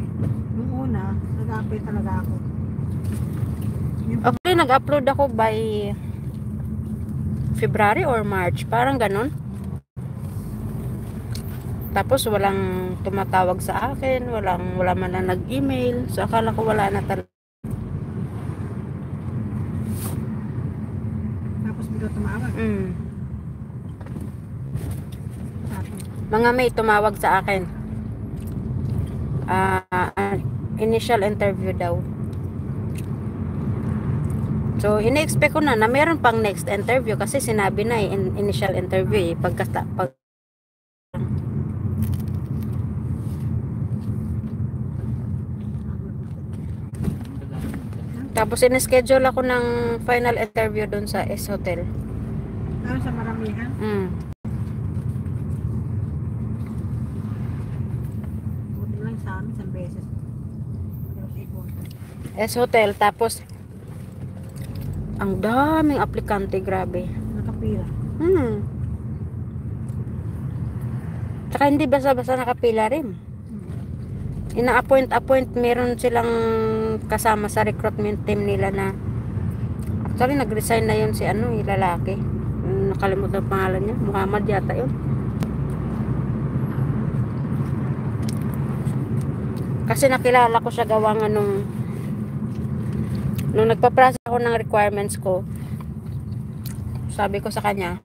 Una, nag-apply talaga ako. Actually, nag-upload ako by February or March. Parang ganon. Tapos walang tumatawag sa akin, walang wala man na nag-email. So akala ko wala na talaga. Tapos bigla tumawag. Mm. Mga may tumawag sa akin. Ah, initial interview daw. So, ina-expect ko na na meron pang next interview kasi sinabi na eh, in- initial interview eh. Pagkasta, pag, tapos in-schedule ako ng final interview doon sa S Hotel. ano sa maramihan? Mm. Buti lang sa amin, isang beses. S Hotel. Tapos, ang daming aplikante, grabe. Nakapila. Hmm. Tsaka hindi basta-basta nakapila rin. Ina-appoint-appoint, meron silang kasama sa recruitment team nila na actually nag-resign na yun si ano, yung lalaki. Yung Nakalimutan ang pangalan niya. Muhammad yata yun. Kasi nakilala ko siya gawa nga nung nung nagpa-process ako ng requirements ko, sabi ko sa kanya,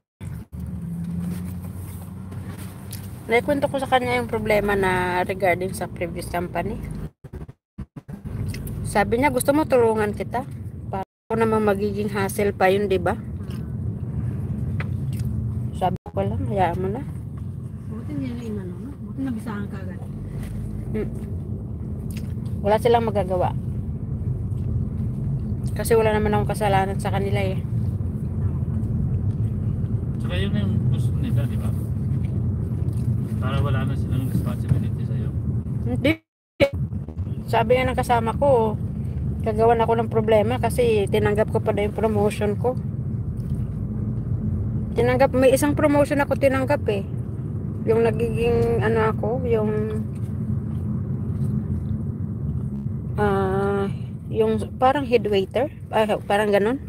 naikwento ko sa kanya yung problema na regarding sa previous company. Sabi niya, gusto mo tulungan kita? Para ako naman magiging hassle pa yun, di ba? Sabi ko lang, hayaan mo na. Buti niya na inano, no? Buti nabisahan ka agad. Wala silang magagawa. Kasi wala naman akong kasalanan sa kanila eh. Tsaka yun na yung gusto nila, di ba? Para wala na silang responsibility sa'yo. Hindi. Sabi nga ng kasama ko, kagawan ako ng problema kasi tinanggap ko pa na yung promotion ko. Tinanggap, may isang promotion ako tinanggap eh. Yung nagiging, ano ako, yung, ah, yung parang head waiter, ah, parang ganun,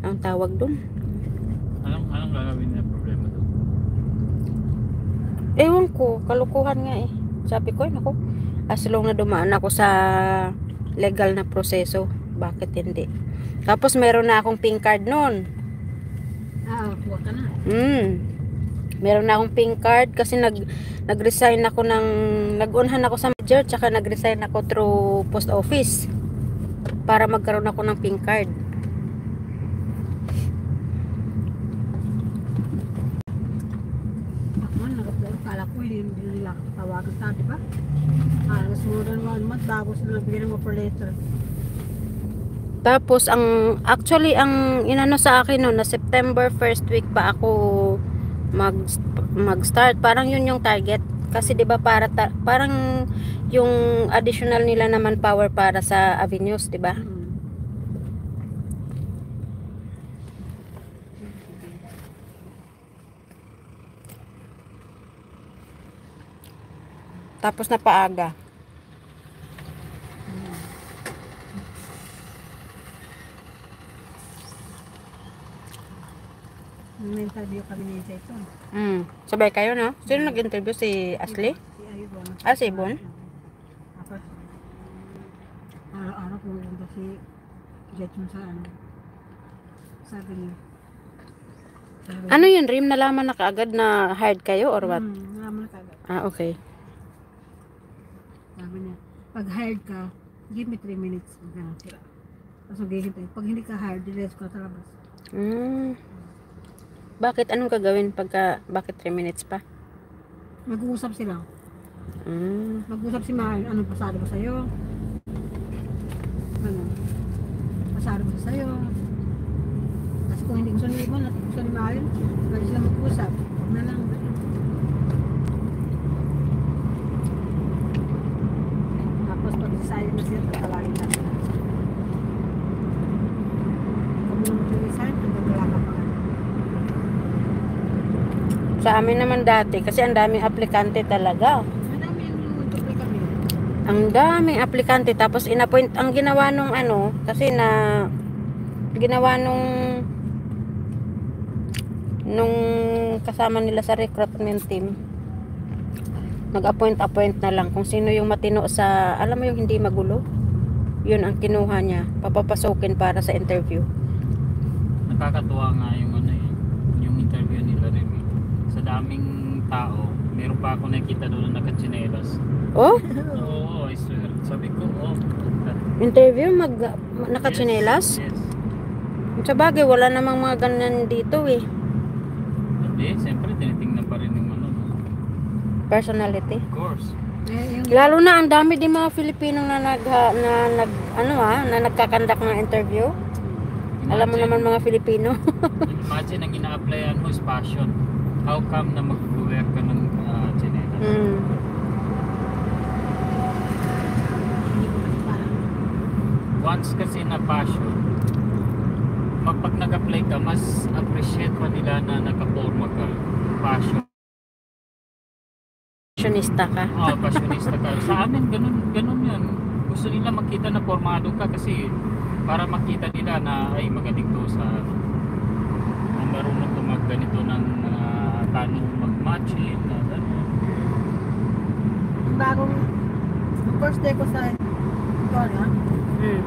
ang tawag dun. Anong, anong gagawin nila problema doon? Ewan ko, kalukuhan nga eh. Sabi ko, naku, as long na dumaan ako sa legal na proseso, bakit hindi? Tapos meron na akong pink card noon. Ah, kuha ka na. Hmm. Meron na akong pink card kasi nag nag-resign ako ng nag-unhan ako sa manager tsaka nag-resign ako through post office para magkaroon ako ng pink card. Ako man, nag-apply. Kala ko, hindi hindi nila ako tawagan sa, di ba? Halos more than sila nagbigay ng offer letter. Tapos ang actually ang inano sa akin noon na September first week pa ako mag mag-start. Parang yun yung target kasi 'di ba para ta- parang yung additional nila naman power para sa avenues, 'di ba? Hmm. Tapos na paaga. Nung interview kami ni ito. Mm. Sabay kayo, no? Sino nag-interview si Ashley? Si Ayubon. Ah, si Ibon? Tapos, araw-araw pumunta si Jetson sa ano. Sabi niya. Sabi Ano yun, Rim? Nalaman na kaagad na hired kayo or what? Hmm, nalaman na kagad. Ah, okay. Sabi niya, pag hired ka, give me 3 minutes. Ganun sila. Tapos maghihintay. Pag hindi ka hired, diretso ka sa labas. Mm. Bakit? Anong gagawin pagka, bakit 3 minutes pa? Mag-uusap sila. Mm. Mag-usap si Mahal, anong pasado ba sa'yo? Ano? Pasado ba sa'yo? Kasi kung hindi gusto ni Ibon at gusto ni Mahal, pwede sila mag-usap. Huwag na lang. Tapos pag decided na sila, tatawagin na sila. Kung mo mag-resign, hanggang wala ka pa. Sa amin naman dati, kasi ang daming aplikante talaga. Ang daming aplikante. Tapos inappoint, ang ginawa nung ano, kasi na, ginawa nung, nung kasama nila sa recruitment team, Mag-appoint-appoint na lang kung sino yung matino sa, alam mo yung hindi magulo. Yun ang kinuha niya. Papapasukin para sa interview. Nakakatuwa nga yung interview nila Remy. Sa daming tao, meron pa ako nakita doon na nakachinelas. Oh, Oo, I swear. Sabi ko, oh. interview mag nakachinelas. Yes. yes. Sa bagay, wala namang mga ganyan dito eh. Hindi, siyempre tinitingnan pa rin yung ano. no? Personality. Of course. Eh, Lalo na ang dami din mga Filipino na nag na nag ano ah, na nagkakandak ng interview. Alam mo Imagine- naman mga Filipino. Imagine ang ina-applyan mo is passion. How come na mag-work ka ng uh, chinelas? mm. Once kasi na passion, kapag nag-apply ka, mas appreciate pa nila na nakaporma ka. Passion. Fashionista ka. Oh, passionista ka. Sa amin, ganun, ganun yun. Gusto nila makita na formado ka kasi para makita nila na ay magaling to sa marunong to mag ganito ng uh, tanong mag-matching na gano'n. bagong first day ko sa Korea, Mm.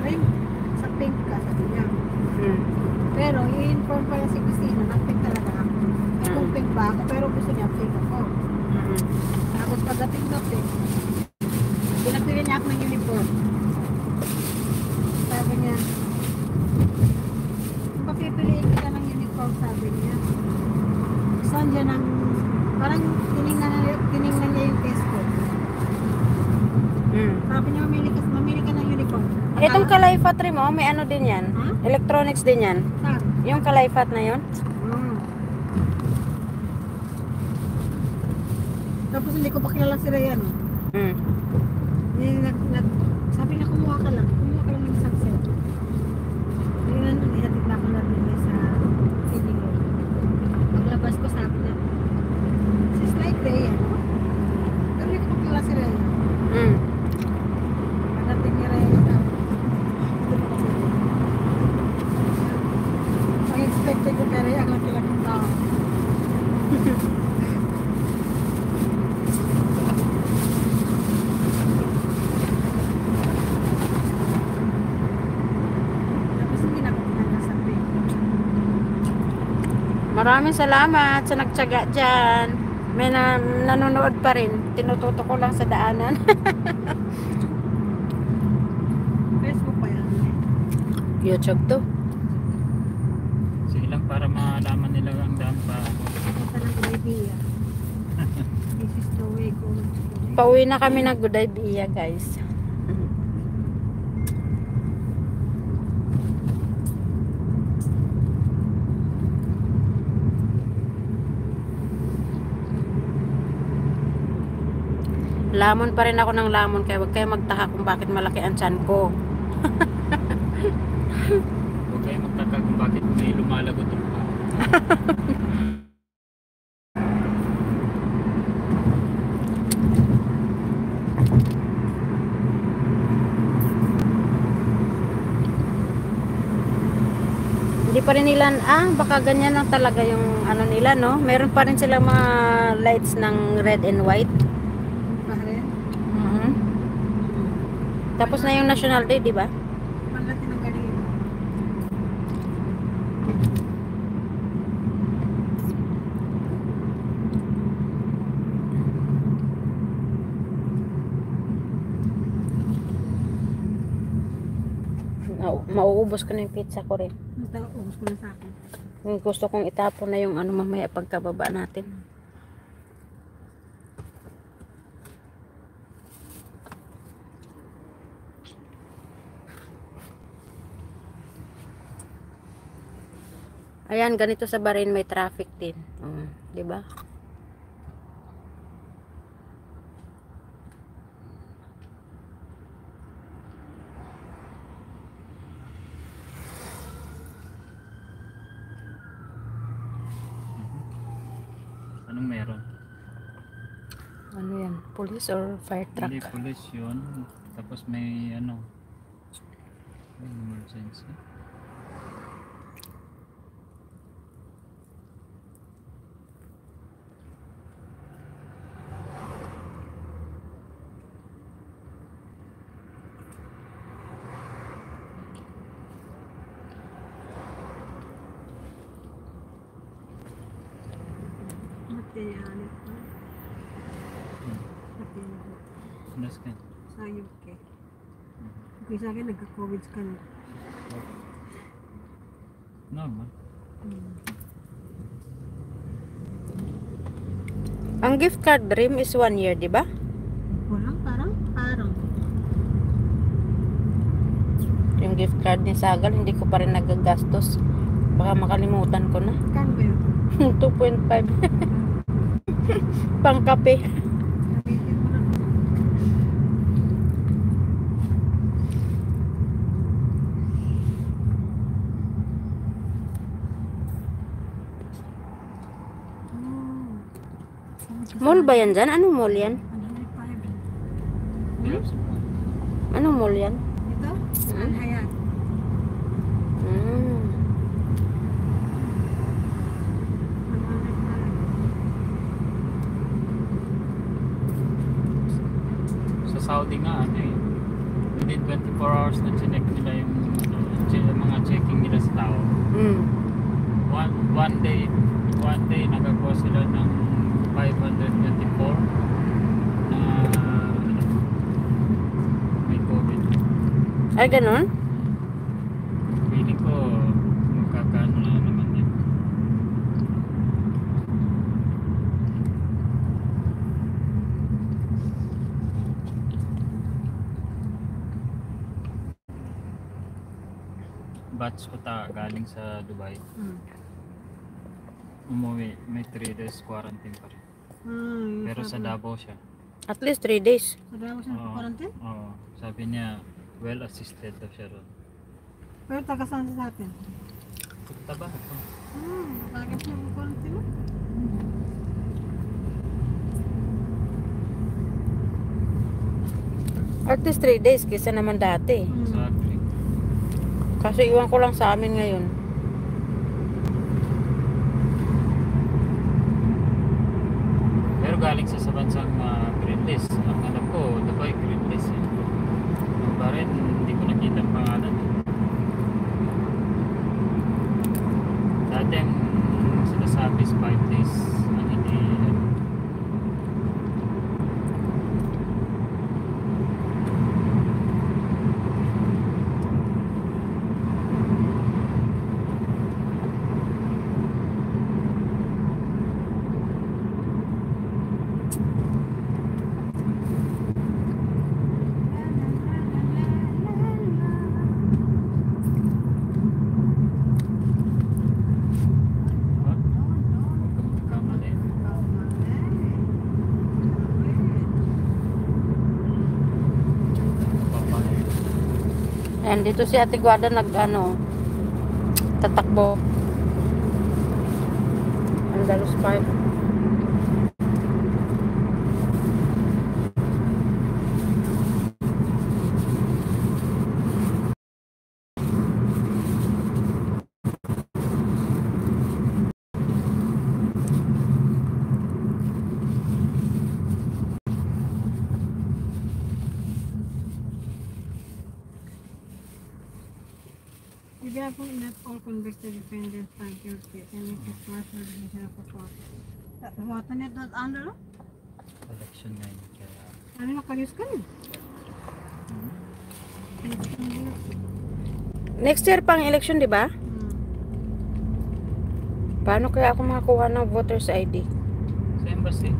ay, sa pink ka, sabi niya. Mm. Pero, i-inform pala si Christina na pink talaga ako. Eh, kung pink ba ako, pero gusto niya pink ako. Mm. Tapos pagdating ko pink, pinapili niya ako ng uniform. Sabi niya, kung papipiliin kita ng uniform, sabi niya, dyan ang, parang tiningnan, na, tiningnan niya yung test ko. Mm. Sabi niya, mamili ka, mamili ka ng uniform. Itong Kalayfat rin mo, may ano din yan. Ha? Electronics din yan. Saan? Yung Kalayfat na yun. Mm. Tapos hindi ko pa kilala si Ryan. Mm. Eh, nag, nag, sabi niya, kumuha ka lang. Kumuha ka lang ng isang set. Yun, ihatid na ako na din niya sa feeding room. Paglabas ko, sabi niya, sis like Ryan. Pero hindi ko pa kilala si Ryan. Mm. Pagdating ni Ryan, sabi, ang expected ko kay Ryan, ang laki-laki ng tao. Tapos hindi na ako pinagkasabi. Maraming salamat sa nagtyaga dyan. May na, nanonood pa rin. Tinututo ko lang sa daanan. Facebook pa yan. YouTube to. Sige lang para malaman nila ang daan pa. Pauwi na kami ng Good Idea, guys. Lamon pa rin ako ng lamon kaya huwag kayo magtaka kung bakit malaki ang tiyan ko. Huwag kayo magtaka kung bakit may lumalagot ang pa. Hindi pa rin nila, ah, baka ganyan lang talaga yung ano nila, no? Meron pa rin silang mga lights ng red and white. Bahrain. Mhm. Tapos na yung National Day, di ba? Panlati ng galing. Mau- Mauubos ko na yung pizza ko rin. Ubus ko na sa akin. Gusto kong itapon na yung ano mamaya pagkababa natin. Ayan, ganito sa Bahrain may traffic din. Mm, 'di ba? Anong meron? Ano yan? Police or fire truck? Hindi police yun. Tapos may ano. May emergency. Okay. Sa UK. Okay, sa akin nagka-COVID ka na. Normal. Ang gift card dream is one year, di ba? Walang parang, parang. Yung gift card ni Sagal, hindi ko pa rin nagagastos. Baka makalimutan ko na. Kano ba yun? 2.5. Pangkape. Sabihin mo na. Mall ba yan dyan? Anong mall yan? 105. Hirap sa buwan. Anong mall yan? Ito? Al Hayat. Hmm. 105. Sa Saudi nga, ano eh. Within 24 hours na chinek nila yung ano, che- mga checking nila sa tao. Hmm. One, one day, one day nagakuha sila ng 524 na ano, may COVID. Ay, ganun? Feeling ko magkakaano na naman yan. Batch ko ta galing sa Dubai. Hmm. Umuwi, may 3 days quarantine pa rin. Hmm, Pero sa Davao siya. At least 3 days. Sa Davao siya Oo. quarantine? Oo. Sabi niya, well assisted daw siya ron. Pero taga saan sa atin? Taba. Hmm, bakit siya quarantine mo? At least 3 days kaysa naman dati. Exactly. Kasi iwan ko lang sa amin ngayon. Pero galing sa sa bansang uh, green list. Ang alam ko, Dubai green list. Eh. Pa rin, hindi ko nakita ang pangalan. Dati ang sinasabi is 5 days. Ang hindi, ano, Huwag kang magkamali. Papaya. Ayan, dito si Ate Guada nag ano, tatakbo. Andalus Park. Example, not all convicted are guilty and it is partial decision of the court. What na under? Election na yun. Kaya, Ano nakayos ka niya? Next year pang election, di ba? Paano kaya ako makakuha ng voter's ID? sa embassy.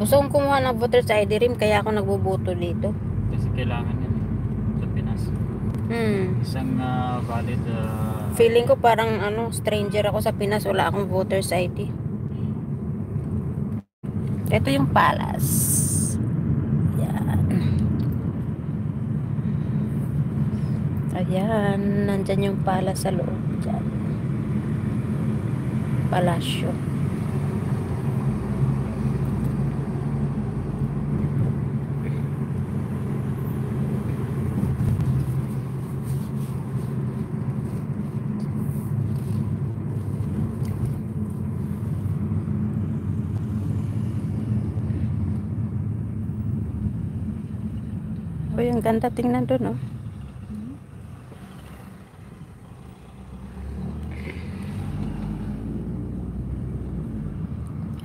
Gusto kong kumuha ng voter's ID rin, kaya ako nagboboto dito. Kasi kailangan yan eh, sa Pinas. Hmm. Isang ah, valid ah, Feeling ko parang ano, stranger ako sa Pinas, wala akong voter's ID. Ito yung palace. Yan. Ayan, nandyan yung palace sa loob. Dyan. Palasyo. Ang ganda tingnan doon, oh.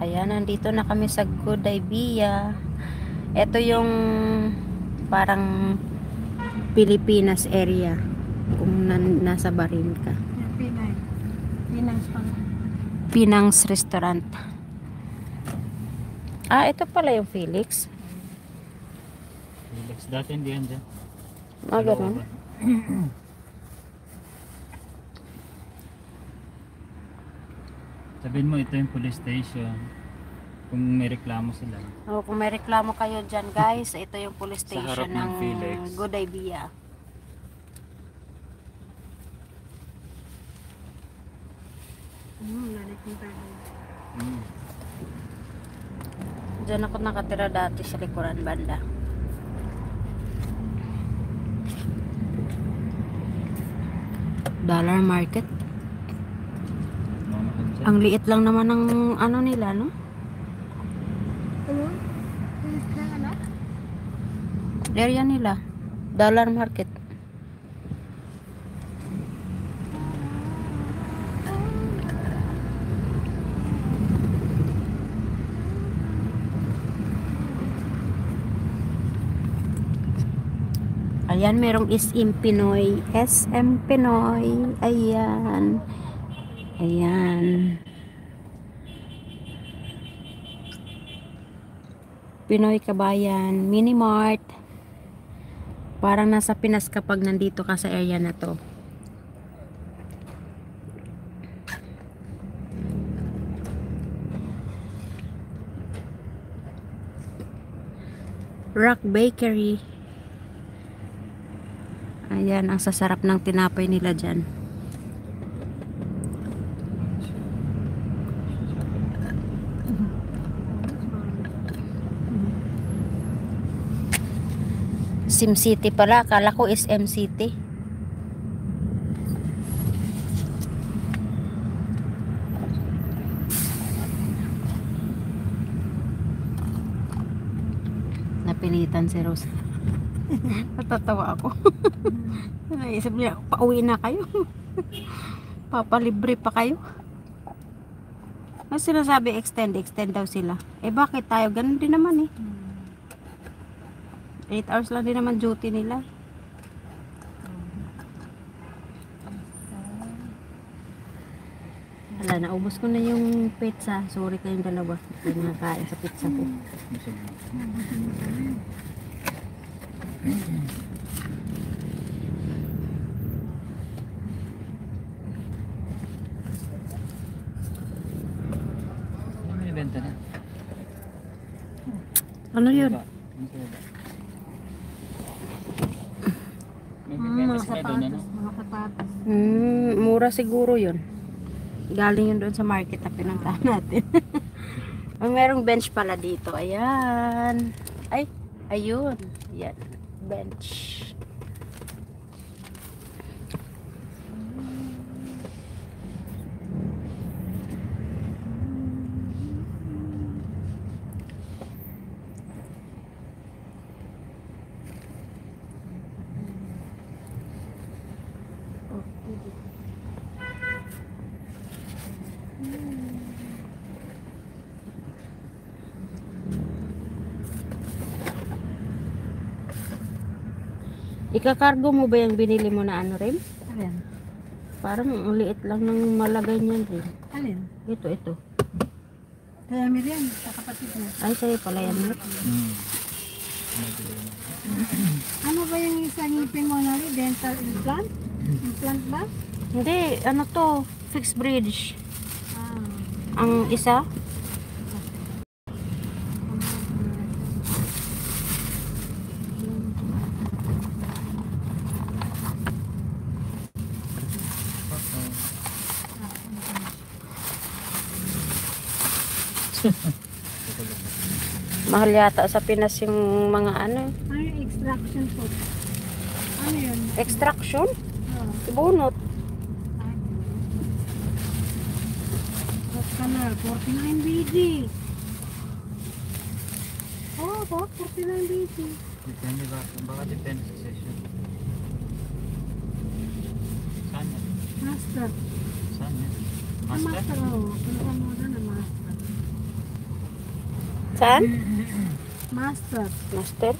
Ayan, nandito na kami sa Godaybia. Ito yung parang Pilipinas area. Kung na nasa Barin ka. Pinang's pala. Pinang's Restaurant. Ah, ito pala yung Felix. Felix, dati hindi yan dyan. Ah, ganun. Sabihin mo, ito yung police station. Kung may reklamo sila. Oh, kung may reklamo kayo dyan, guys, ito yung police Sa station ng ng Felix. Godaybia. Hmm, nalit yung tayo. Mm. Diyan ako nakatira dati sa likuran banda. Dollar Market. Ang liit lang naman ng ano nila, no? Ano? Area nila. Dollar Market. Ayan, merong SM Pinoy. SM Pinoy. Ayan. Ayan. Pinoy Kabayan, Mini Mart. Parang nasa Pinas kapag nandito ka sa area na to. Rock Bakery. Ayan, ang sasarap ng tinapay nila dyan. Sim City pala. Akala ko SM City. Napilitan si Rose. Natatawa ako. Naisip niya, pauwi na kayo. Papalibre pa kayo. Ang sinasabi extend, extend daw sila. Eh bakit tayo? Ganun din naman eh. 8 hours lang din naman duty nila. Wala, naubos ko na yung pizza. Sorry kayong dalawa. Hindi nakain sa pizza ko. Ano benta na? Ano yun? Bibenta mga doon, ano? sapatos. Mga sapatos. Mm, mura siguro yun. Galing yun doon sa market na pinuntahan natin. Merong bench pala dito. Ayan. Ay, ayun. Ayan. Bench. Ikakargo mo ba yung binili mo na ano rin? Alin? Parang ang liit lang ng malagay niyan rin. Alin? Ito, ito. Kaya Miriam, sa kapatid mo. Ay, sa'yo pala yan. Nick. Mm. Ano ba yung isang ngipin mo na Dental implant? Implant ba? Hindi, ano to? Fixed bridge. Ah. Ang isa? Mahal yata sa Pinas yung mga ano, Ano yung extraction po? Ano yun? extraction, Oh. bunot. What color? 49 BG. Oh, po, 49 BG. Depende ba? Baka depende sa session. Saan yan? Master. Saan yan? Ah, Master? master, oh. Ano ka mo na na master? Saan? Master. Master?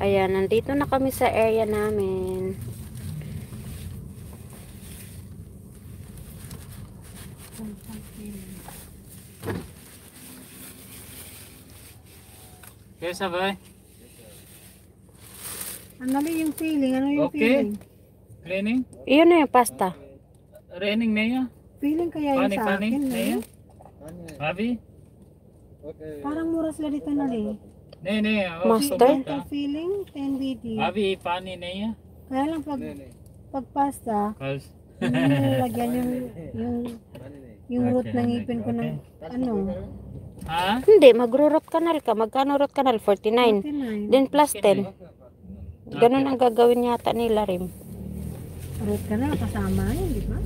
Ayan, nandito na kami sa area namin. Kaya sabay. Ano yung feeling? Ano yung Okay. feeling? Cleaning. Iyon na yung pasta. Raining na yan. Feeling kaya Pani, sa pani. akin. Na eh. yan. Abi? Parang mura sila dito na rin. Ne, ne. oh, Master? so- Mental feeling, 10 BD. Abi, pani na yan. Kaya lang pag, pag pasta, nilalagyan yung, yung, yung root Okay, ng ngipin ko ng, ano, ha? Hindi, magro-root canal ka. Magkano root canal? 49. 49. Then plus 10. Ganun ang gagawin yata nila rin. Root ka na, kasama yun, di ba?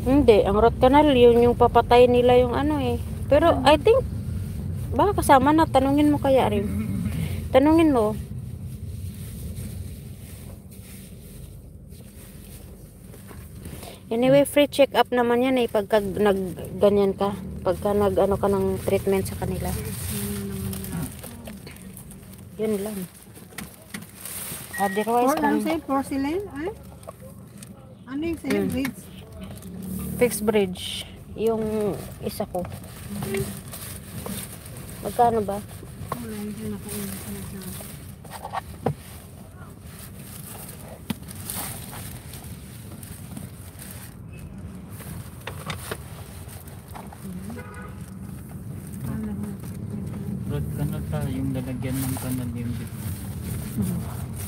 Hindi, ang root canal, yun yung papatay nila yung ano eh. Pero I think, baka kasama na, tanungin mo kaya rin. Tanungin mo. Anyway, free check up naman yan eh pagka nag ganyan ka. Pagka nag ano ka ng treatment sa kanila. Yun lang. Otherwise, Or, ano sa'yo, porcelain? Ay? Ano yung sa'yo, Hmm. grades? Fixed bridge, yung isa ko. Magkano ba? Road canal ta, yung lalagyan ng canal yung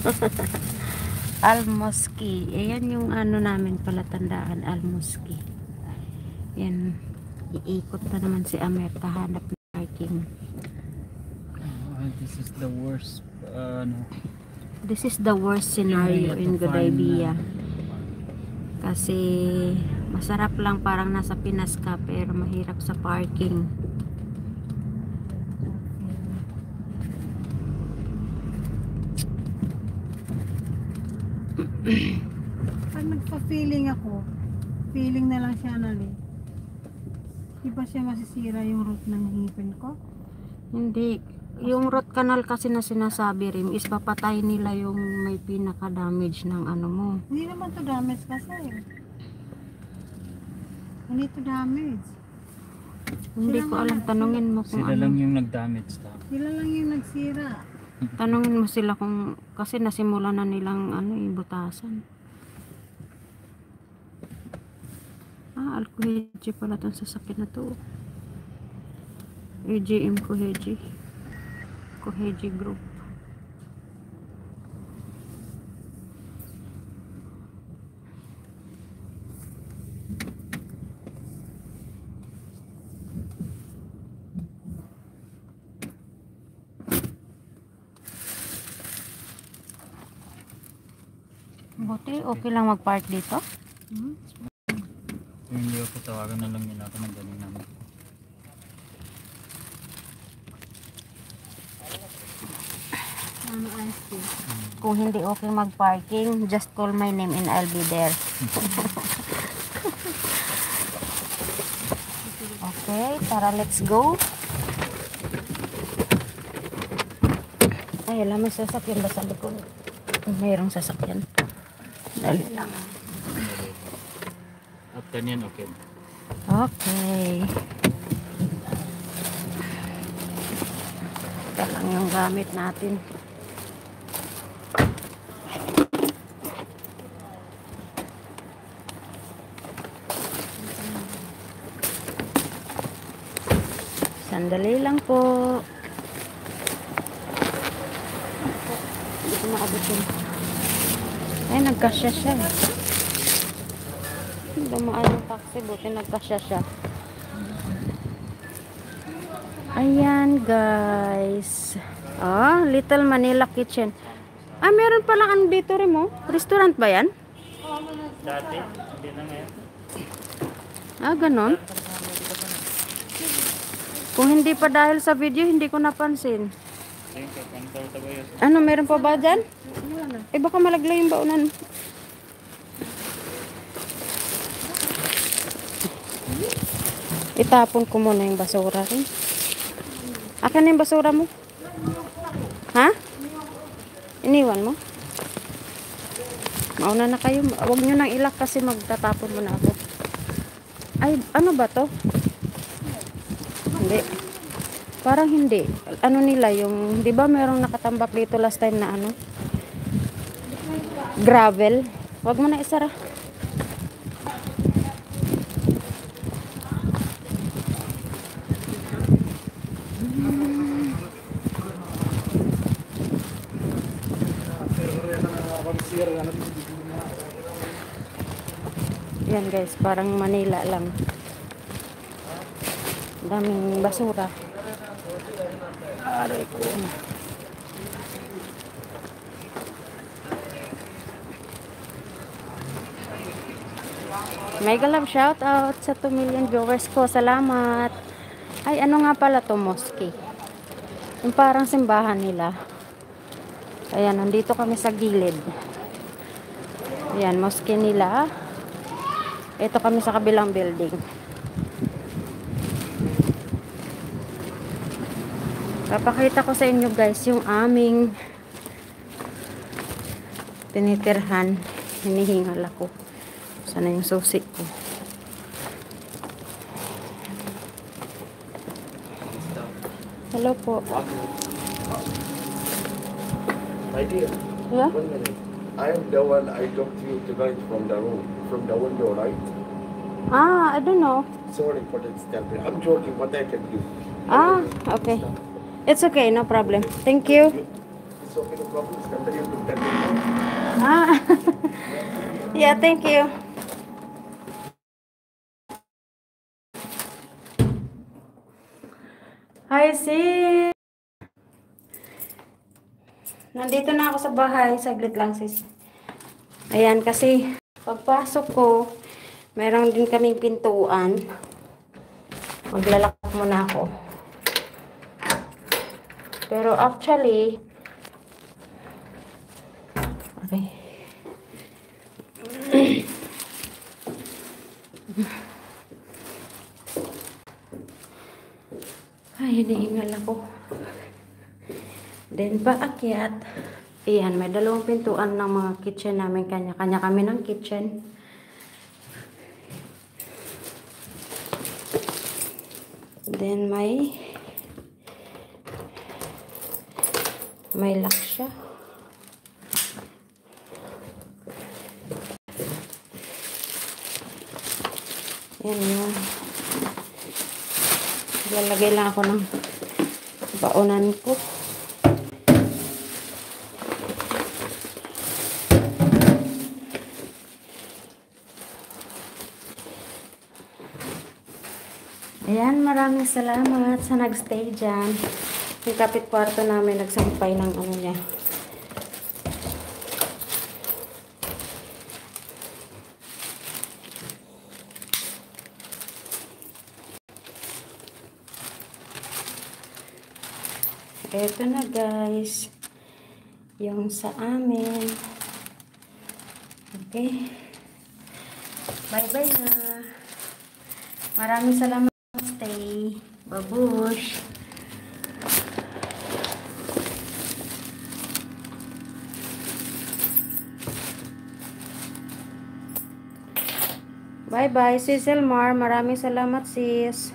Almoski. Ayan yung ano namin palatandaan, Almoski. Yan. Iikot na naman si Amer pahanap ng parking. Ah, this is the worst, uh, ano, This is the worst scenario Yeah, in Godaybia. Kasi masarap lang parang nasa Pinas ka pero mahirap sa parking. Pag nagpa-feeling ako, feeling na lang siya na Di ba siya masisira yung root ng ngipin ko? Hindi. Yung root canal kasi na sinasabi rin is papatay nila yung may pinaka-damage ng ano mo. Hindi naman to damage kasi. Hindi to damage. Hindi ko alam. Tanungin mo kung sila ano. lang yung nag-damage ta. Sila lang yung nagsira. Tanungin mo sila kung kasi nasimula na nilang ano yung Ah, Alcoheji pala tong sasakyan na to. AGM Coheji. Coheji Group. Buti, okay lang mag-park dito? Hmm? Kung hindi ako tawagan na lang nila ako ng galing namin. Ano ice cream? Kung hindi okay mag-parking, just call my name and I'll be there. okay, tara let's go. Ay, alam may sasakyan ba sa likod? Mayroong sasakyan. Dali lang. After niyan, okay. Okay. Ito lang yung gamit natin. Sandali lang po. Hindi ko. Ay, nagkasya siya. Dumaan yung taxi, buti nagkasya siya. Ayan, guys. Ah, Little Manila Kitchen. Ah, meron palang ano dito rin mo? Restaurant ba yan? Dati, hindi na ngayon. Ah, ganon. Kung hindi pa dahil sa video, hindi ko napansin. Ano, meron pa ba dyan? Wala na. Eh, baka malaglag yung baunan. Itapon ko muna yung basura rin. Akin na yung basura mo? Ha? Iniwan mo? Mauna na kayo. Huwag nyo nang ilak kasi magtatapon muna ako. Ay, ano ba to? Hindi. Parang hindi. Ano nila yung, di ba merong nakatambak dito last time na ano? Gravel. Huwag mo na isara. Guys, parang Manila lang. Daming basura. Aray ko. Mega love shout out sa 2 million viewers ko. Salamat. Ay, ano nga pala to mosque? Yung parang simbahan nila. Ayan, nandito kami sa gilid. Ayan, mosque nila. Ito kami sa kabilang building. Papakita ko sa inyo guys yung aming tinitirhan. Hinihingal ako. Sana yung susi ko. Hello po. My dear, Yeah? one minute. I am the one I talked to you tonight from the room, from the window, right? Ah, I don't know. Sorry for the disturbance. I'm joking, what I can do. Ah, okay. It's okay, no problem. Thank you. It's okay, no problem. Stand there, you look at. Ah. yeah, thank you. Hi, sis. Nandito na ako sa bahay. Saglit lang, sis. Ayan, kasi pagpasok ko, meron din kaming pintuan. Maglalak muna ako. Pero actually, okay. Ay, hinihingal ako. Then, paakyat. Ayan, may dalawang pintuan ng mga kitchen namin. Kanya-kanya kami ng kitchen. Then, may may lock siya. Yan yun. Lalagay lang ako ng baunan ko. Ayan, maraming salamat sa nagstay dyan. Yung kapit kwarto namin nagsampay ng ano niya. Eto na guys. Yung sa amin. Okay. Bye-bye na. Maraming salamat Babush. Bye-bye, sis Elmar. Maraming salamat, sis.